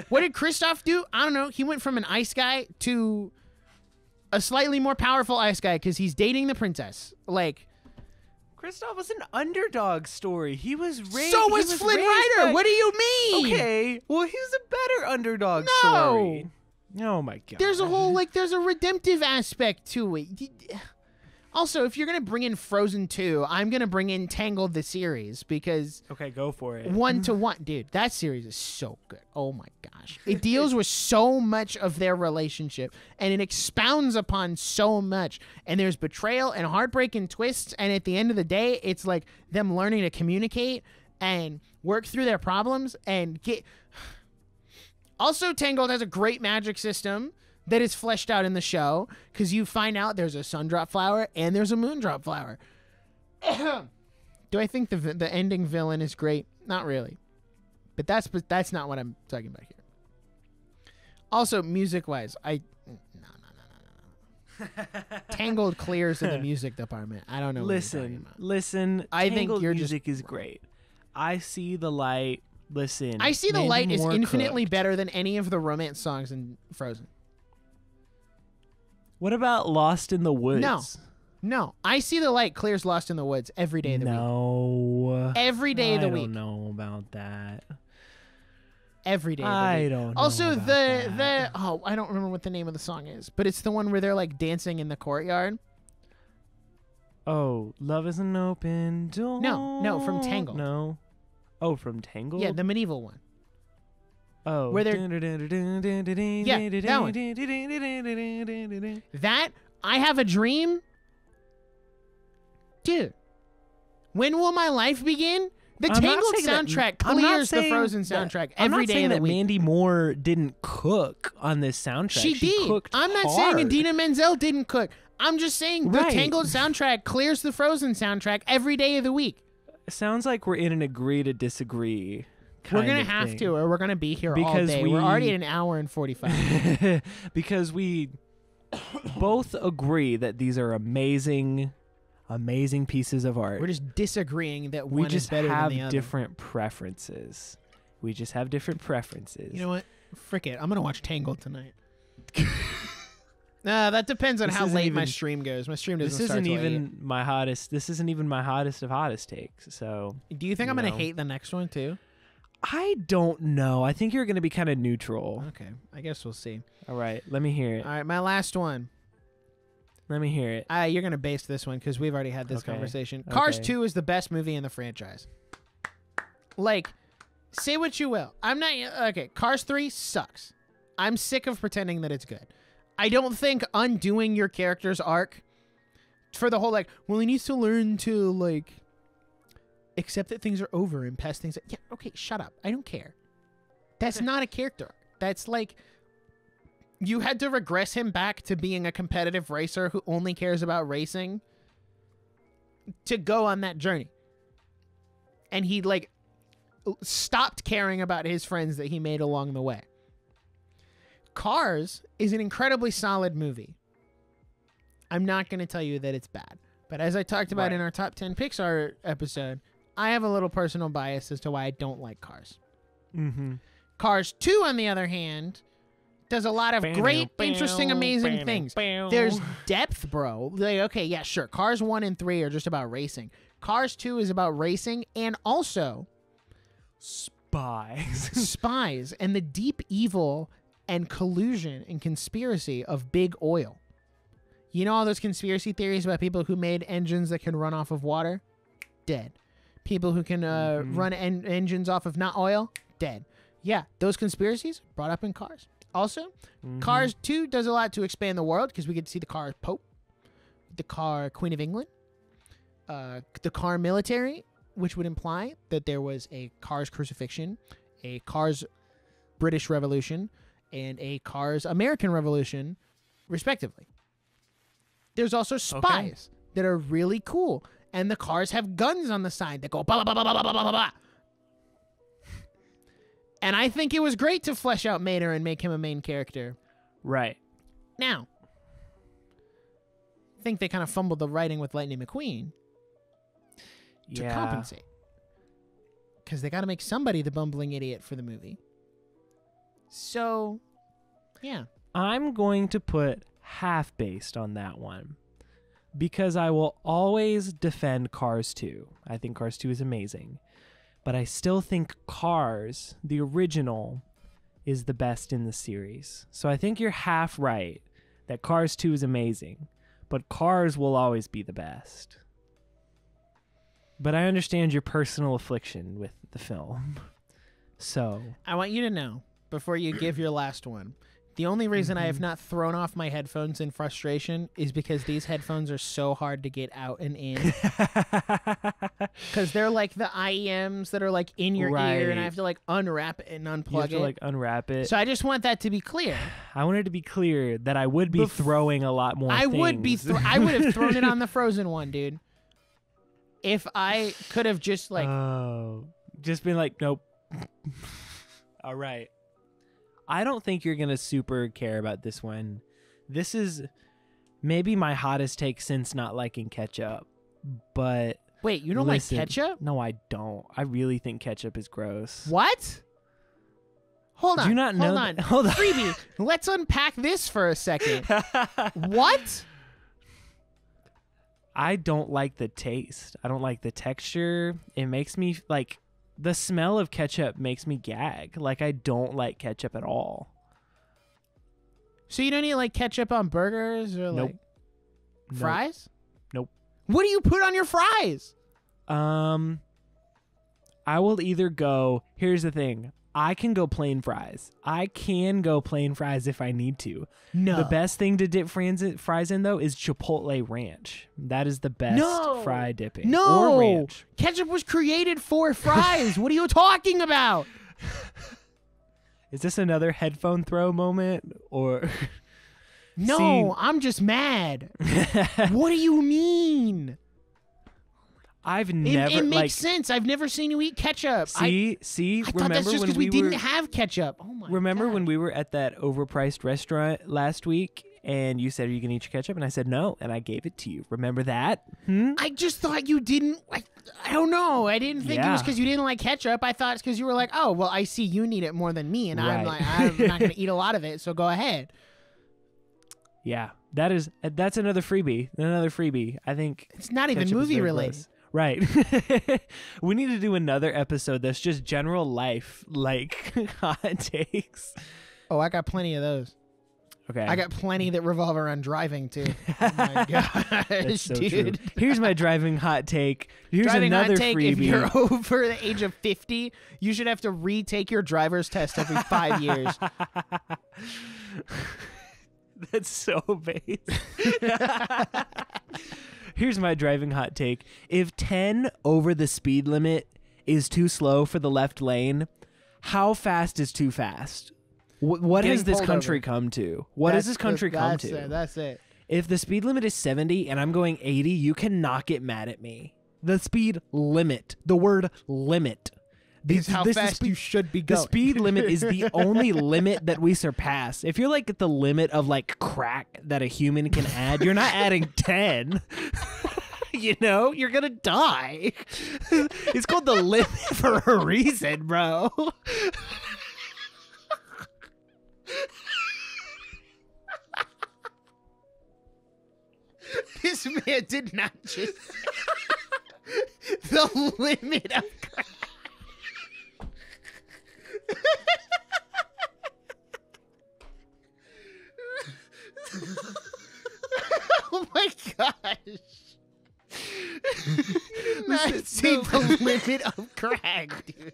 what did Kristoff do? I don't know. He went from an ice guy to a slightly more powerful ice guy because he's dating the princess. Like, Kristoff was an underdog story. He was raised. so was, was Flynn Rider. by- What do you mean? Okay. Well, he was a better underdog No. story. Oh my god. There's a whole like there's a redemptive aspect to it. Also, if you're gonna bring in Frozen 2, I'm gonna bring in Tangled the series because Okay, go for it. one to [LAUGHS] one, dude, that series is so good. Oh my gosh, it deals with so much of their relationship and it expounds upon so much. And there's betrayal and heartbreak and twists. And at the end of the day, it's like them learning to communicate and work through their problems and get. [SIGHS] Also, Tangled has a great magic system that is fleshed out in the show because you find out there's a sundrop flower and there's a moondrop flower. [COUGHS] Do I think the the ending villain is great? Not really, but that's but that's not what I'm talking about here. Also, music wise, I no no no no no. [LAUGHS] Tangled clears in the music department. I don't know. what you're Listen, about. listen. I think Tangled you're just music is great. I see the light. Listen. I see the light is infinitely cooked. better than any of the romance songs in Frozen. What about Lost in the Woods? No. No, I see the light clears Lost in the Woods every day of the week. No. Every day of the week. I don't know about that. Every day. Of the I week. don't know. Also, the that. the oh, I don't remember what the name of the song is, but it's the one where they're like dancing in the courtyard. Oh, love is an open door. No, no, from Tangled. No. Oh, from Tangled. Yeah, the medieval one. Oh. Where they're- yeah, that one. That I have a dream, dude. When will my life begin? The I'm not Tangled saying that- soundtrack I'm not clears the saying Frozen that- soundtrack I'm every not day saying of the that week. Mandy Moore didn't cook on this soundtrack. she, did. Cooked I'm not saying hard. Idina Menzel didn't cook. I'm just saying the Right. Tangled soundtrack clears the Frozen soundtrack every day of the week. Sounds like we're in an agree to disagree. We're gonna have thing. to, or we're gonna be here all Because day. We're already at an hour and forty-five. [LAUGHS] because we both agree that these are amazing, amazing pieces of art. we're just disagreeing that we one just is better have than the other. different preferences. We just have different preferences. You know what? Frick it. I'm gonna watch Tangled tonight. [LAUGHS] Nah, that depends on This how late my stream goes. My stream doesn't this isn't till even my hottest. This isn't even my hottest of hottest takes. So Do you think I'm you gonna hate the next one too? I don't know. I think you're going to be kind of neutral. Okay, I guess we'll see. All right, let me hear it. All right, my last one. Let me hear it. Uh, you're gonna base this one because we've already had this Okay, conversation. Cars okay. 2 is the best movie in the franchise. Like, say what you will. I'm not okay. Cars 3 sucks. I'm sick of pretending that it's good. I don't think undoing your character's arc for the whole like, well, he needs to learn to like accept that things are over and past things. Yeah, okay, shut up. I don't care. That's [LAUGHS] not a character. That's like you had to regress him back to being a competitive racer who only cares about racing to go on that journey. And he like stopped caring about his friends that he made along the way. Cars is an incredibly solid movie. I'm not going to tell you that it's bad. But as I talked about Right. in our top 10 Pixar episode, I have a little personal bias as to why I don't like Cars. Mm-hmm. Cars 2, on the other hand, does a lot of great, interesting, amazing things. There's depth, bro. Like, okay, yeah, sure. Cars 1 and 3 are just about racing. Cars 2 is about racing and also spies. [LAUGHS] spies and the deep evil and collusion and conspiracy of big oil. You know all those conspiracy theories about people who made engines that can run off of water? Dead. People who can uh, Mhm. run en- engines off of not oil? Dead. Yeah, those conspiracies brought up in Cars. Also, Mhm. Cars 2 does a lot to expand the world because we get to see the car Pope, the car Queen of England, uh, the car military, which would imply that there was a Cars crucifixion, a Cars British Revolution, and a Cars American Revolution, respectively. There's also spies that are really cool, and the cars have guns on the side that go blah blah blah blah blah blah blah blah. And I think it was great to flesh out Mater and make him a main character. Right. Now, I think they kind of fumbled the writing with Lightning McQueen to yeah. compensate. Because they got to make somebody the bumbling idiot for the movie. So, yeah. I'm going to put half based on that one because I will always defend Cars 2. I think Cars 2 is amazing. But I still think Cars, the original, is the best in the series. So I think you're half right that Cars 2 is amazing, but Cars will always be the best. But I understand your personal affliction with the film. [LAUGHS] So, I want you to know before you give your last one. The only reason I have mm-hmm. not thrown off my headphones in frustration is because these headphones are so hard to get out and in. [LAUGHS] Because they're like the IEMs that are like in your ear, and I have to like unwrap it and unplug you have to it. like unwrap it. so I just want that to be clear. [SIGHS] I wanted to be clear that I would be Bef- throwing a lot more. I would be. Th- I would have thrown it on the [LAUGHS] frozen one, dude. If I could have just like, oh, just been like, nope. [LAUGHS] All right. I don't think you're gonna super care about this one. This is maybe my hottest take since not liking ketchup, but wait, you don't listen, like ketchup? No, I don't. I really think ketchup is gross. What? Hold on. Do not [LAUGHS] hold on. that- hold on. Freebie. let's unpack this for a second. [LAUGHS] what? I don't like the taste. I don't like the texture. It makes me like the smell of ketchup makes me gag. Like I don't like ketchup at all. So you don't eat like ketchup on burgers or Nope. like Nope. fries? Nope. What do you put on your fries? Um I will either go, here's the thing. I can go plain fries. I can go plain fries if I need to. No. The best thing to dip fries in, fries in though is Chipotle ranch. That is the best No. fry dipping. No. Or ranch. Ketchup was created for fries. what are you talking about? [LAUGHS] Is this another headphone throw moment or [LAUGHS] No, See- I'm just mad. [LAUGHS] what do you mean? I've It, never it makes like sense. I've never seen you eat ketchup. I, see see I thought remember that's just because we, we, were didn't have ketchup. Oh my god. remember God. when we were at that overpriced restaurant last week and you said are you gonna eat your ketchup and I said no and I gave it to you. Remember that? Hmm? I just thought you didn't. I, I don't know. I didn't think it was because you didn't like ketchup. I thought it's because you were like, oh, well, I see you need it more than me, and I'm like, I'm not going [LAUGHS] to eat a lot of it, so go ahead. Yeah. That is that's another freebie. Another freebie. I think It's not even movie related. Right. [LAUGHS] we need to do another episode that's just general life, like [LAUGHS] hot takes. Oh, I got plenty of those. Okay. I got plenty that revolve around driving too. [LAUGHS] Oh my gosh, so dude. true. Here's my driving hot take. Here's Driving another hot take: freebie. If you're over the age of fifty, you should have to retake your driver's test every five years. That's so base. Here's my driving hot take. If 10 over the speed limit is too slow for the left lane, how fast is too fast? Wh- what has this country over. come to? What has That's this the- country come that's to? It, that's it. If the speed limit is 70 and I'm going 80, you cannot get mad at me. The speed limit, the word limit. Is how this fast you should be the speed limit is the [LAUGHS] only limit that we surpass. If you're like at the limit of like crack that a human can add, you're not adding [LAUGHS] 10. [LAUGHS] you know, you're going to die. it's called the limit for a reason, bro. this man did not just the limit of [LAUGHS] oh my gosh not say the limit of crack dude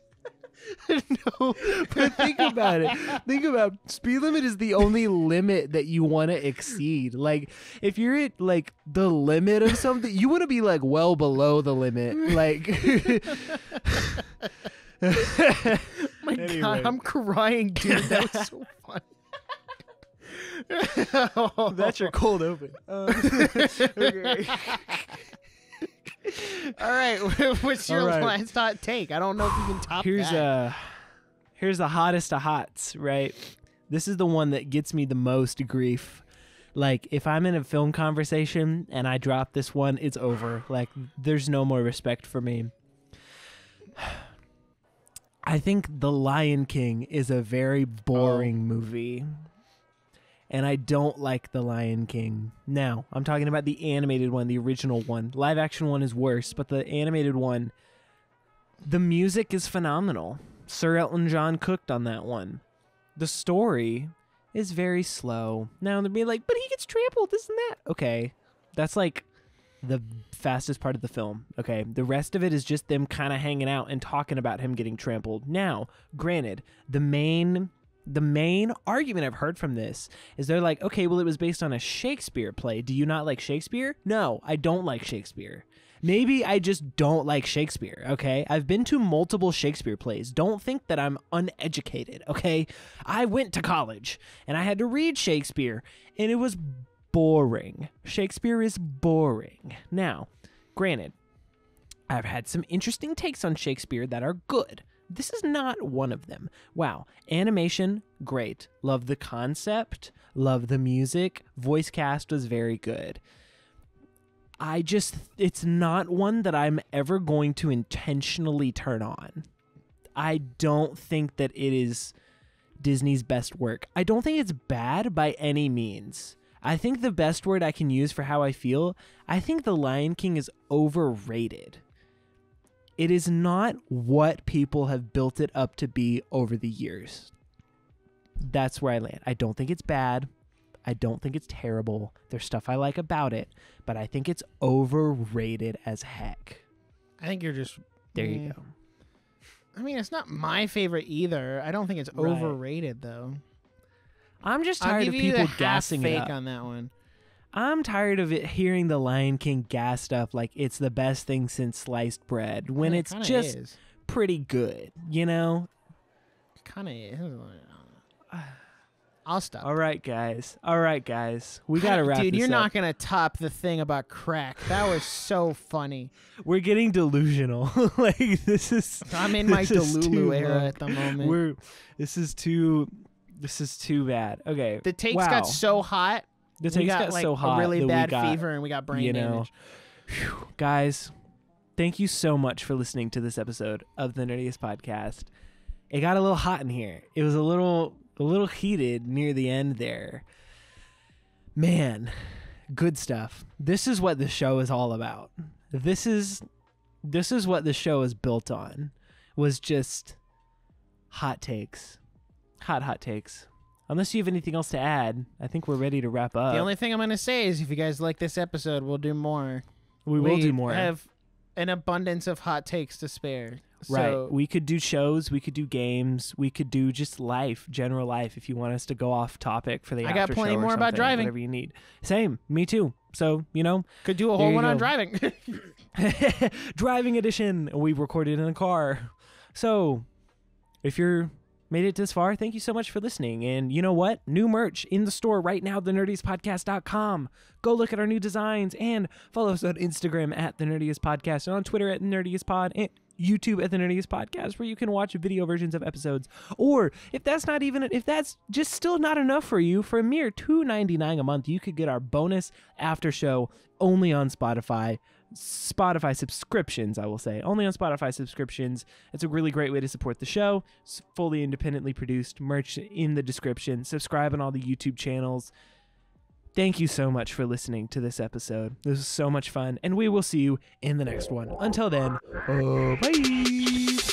[LAUGHS] no, but think about it. Think about speed limit is the only limit that you want to exceed. Like if you're at like the limit of something, you want to be like well below the limit. Like [LAUGHS] [LAUGHS] my Anyway. god i'm crying dude that was so [LAUGHS] funny [LAUGHS] that's your cold open. okay. All right, what's your right. last hot take? I don't know if you can top Here's that. uh here's the hottest of hots, right? This is the one that gets me the most grief. Like if I'm in a film conversation and I drop this one, it's over. Like there's no more respect for me. I think The Lion King is a very boring oh. movie. And I don't like The Lion King. Now, I'm talking about the animated one, the original one. Live action one is worse, but the animated one the music is phenomenal. Sir Elton John cooked on that one. The story is very slow. Now they'll be like, but he gets trampled, isn't that. Okay. That's like the fastest part of the film. Okay. The rest of it is just them kind of hanging out and talking about him getting trampled. Now, granted, the main the main argument I've heard from this is they're like, okay, well, it was based on a Shakespeare play. Do you not like Shakespeare? No, I don't like Shakespeare. Maybe I just don't like Shakespeare, okay? I've been to multiple Shakespeare plays. Don't think that I'm uneducated, okay? I went to college and I had to read Shakespeare and it was boring. Shakespeare is boring. Now, granted, I've had some interesting takes on Shakespeare that are good. This is not one of them. Wow. Animation, great. Love the concept, love the music. Voice cast was very good. I just, it's not one that I'm ever going to intentionally turn on. I don't think that it is Disney's best work. I don't think it's bad by any means. I think the best word I can use for how I feel, I think The Lion King is overrated. It is not what people have built it up to be over the years. That's where I land. I don't think it's bad. I don't think it's terrible. There's stuff I like about it, but I think it's overrated as heck. I think you're just There Mm. you go. I mean, it's not my favorite either. I don't think it's Right. overrated though. I'm just tired of people gassing it up. on that one. I'm tired of it hearing the Lion King gas stuff like it's the best thing since sliced bread when It it's just is. pretty good, you know? kind of is. [SIGHS] I'll stop. All right, guys. All right, guys. We got to [LAUGHS] wrap Dude, you're up. not gonna top the thing about crack. That was so funny. [LAUGHS] We're getting delusional. [LAUGHS] like this is I'm in my Delulu era long. at the moment. We're this is too this is too bad. Okay. the takes wow. got so hot. the takes got, got like, so hot a really bad got, fever, and we got brain you know, damage. Phew. guys, thank you so much for listening to this episode of the Nerdiest Podcast. It got a little hot in here. It was a little a little heated near the end there. Man, good stuff. This is what the show is all about. This is this is what the show is built on. Was just hot takes. Hot hot takes. Unless you have anything else to add, I think we're ready to wrap up. the only thing I'm gonna say is, if you guys like this episode, we'll do more. we will do more. Have an abundance of hot takes to spare. Right. So, we could do shows, we could do games, we could do just life, general life if you want us to go off topic for the I got plenty show more about driving. Whatever you need. Same, me too. So, you know, could do a whole one on driving. [LAUGHS] [LAUGHS] driving edition. We recorded in a car. So, if you're made it this far, thank you so much for listening. And you know what? New merch in the store right now, thenerdiestpodcast.com. Go look at our new designs and follow us on Instagram at the nerdiest podcast and on Twitter at the and YouTube at the nerdiest podcast where you can watch video versions of episodes. Or if that's not even if that's just still not enough for you, for a mere $2.99 a month, you could get our bonus after show only on Spotify. Spotify subscriptions, I will say. Only on Spotify subscriptions. It's a really great way to support the show. It's fully independently produced, merch in the description. Subscribe on all the YouTube channels. Thank you so much for listening to this episode. This was so much fun, and we will see you in the next one. Until then, oh, bye.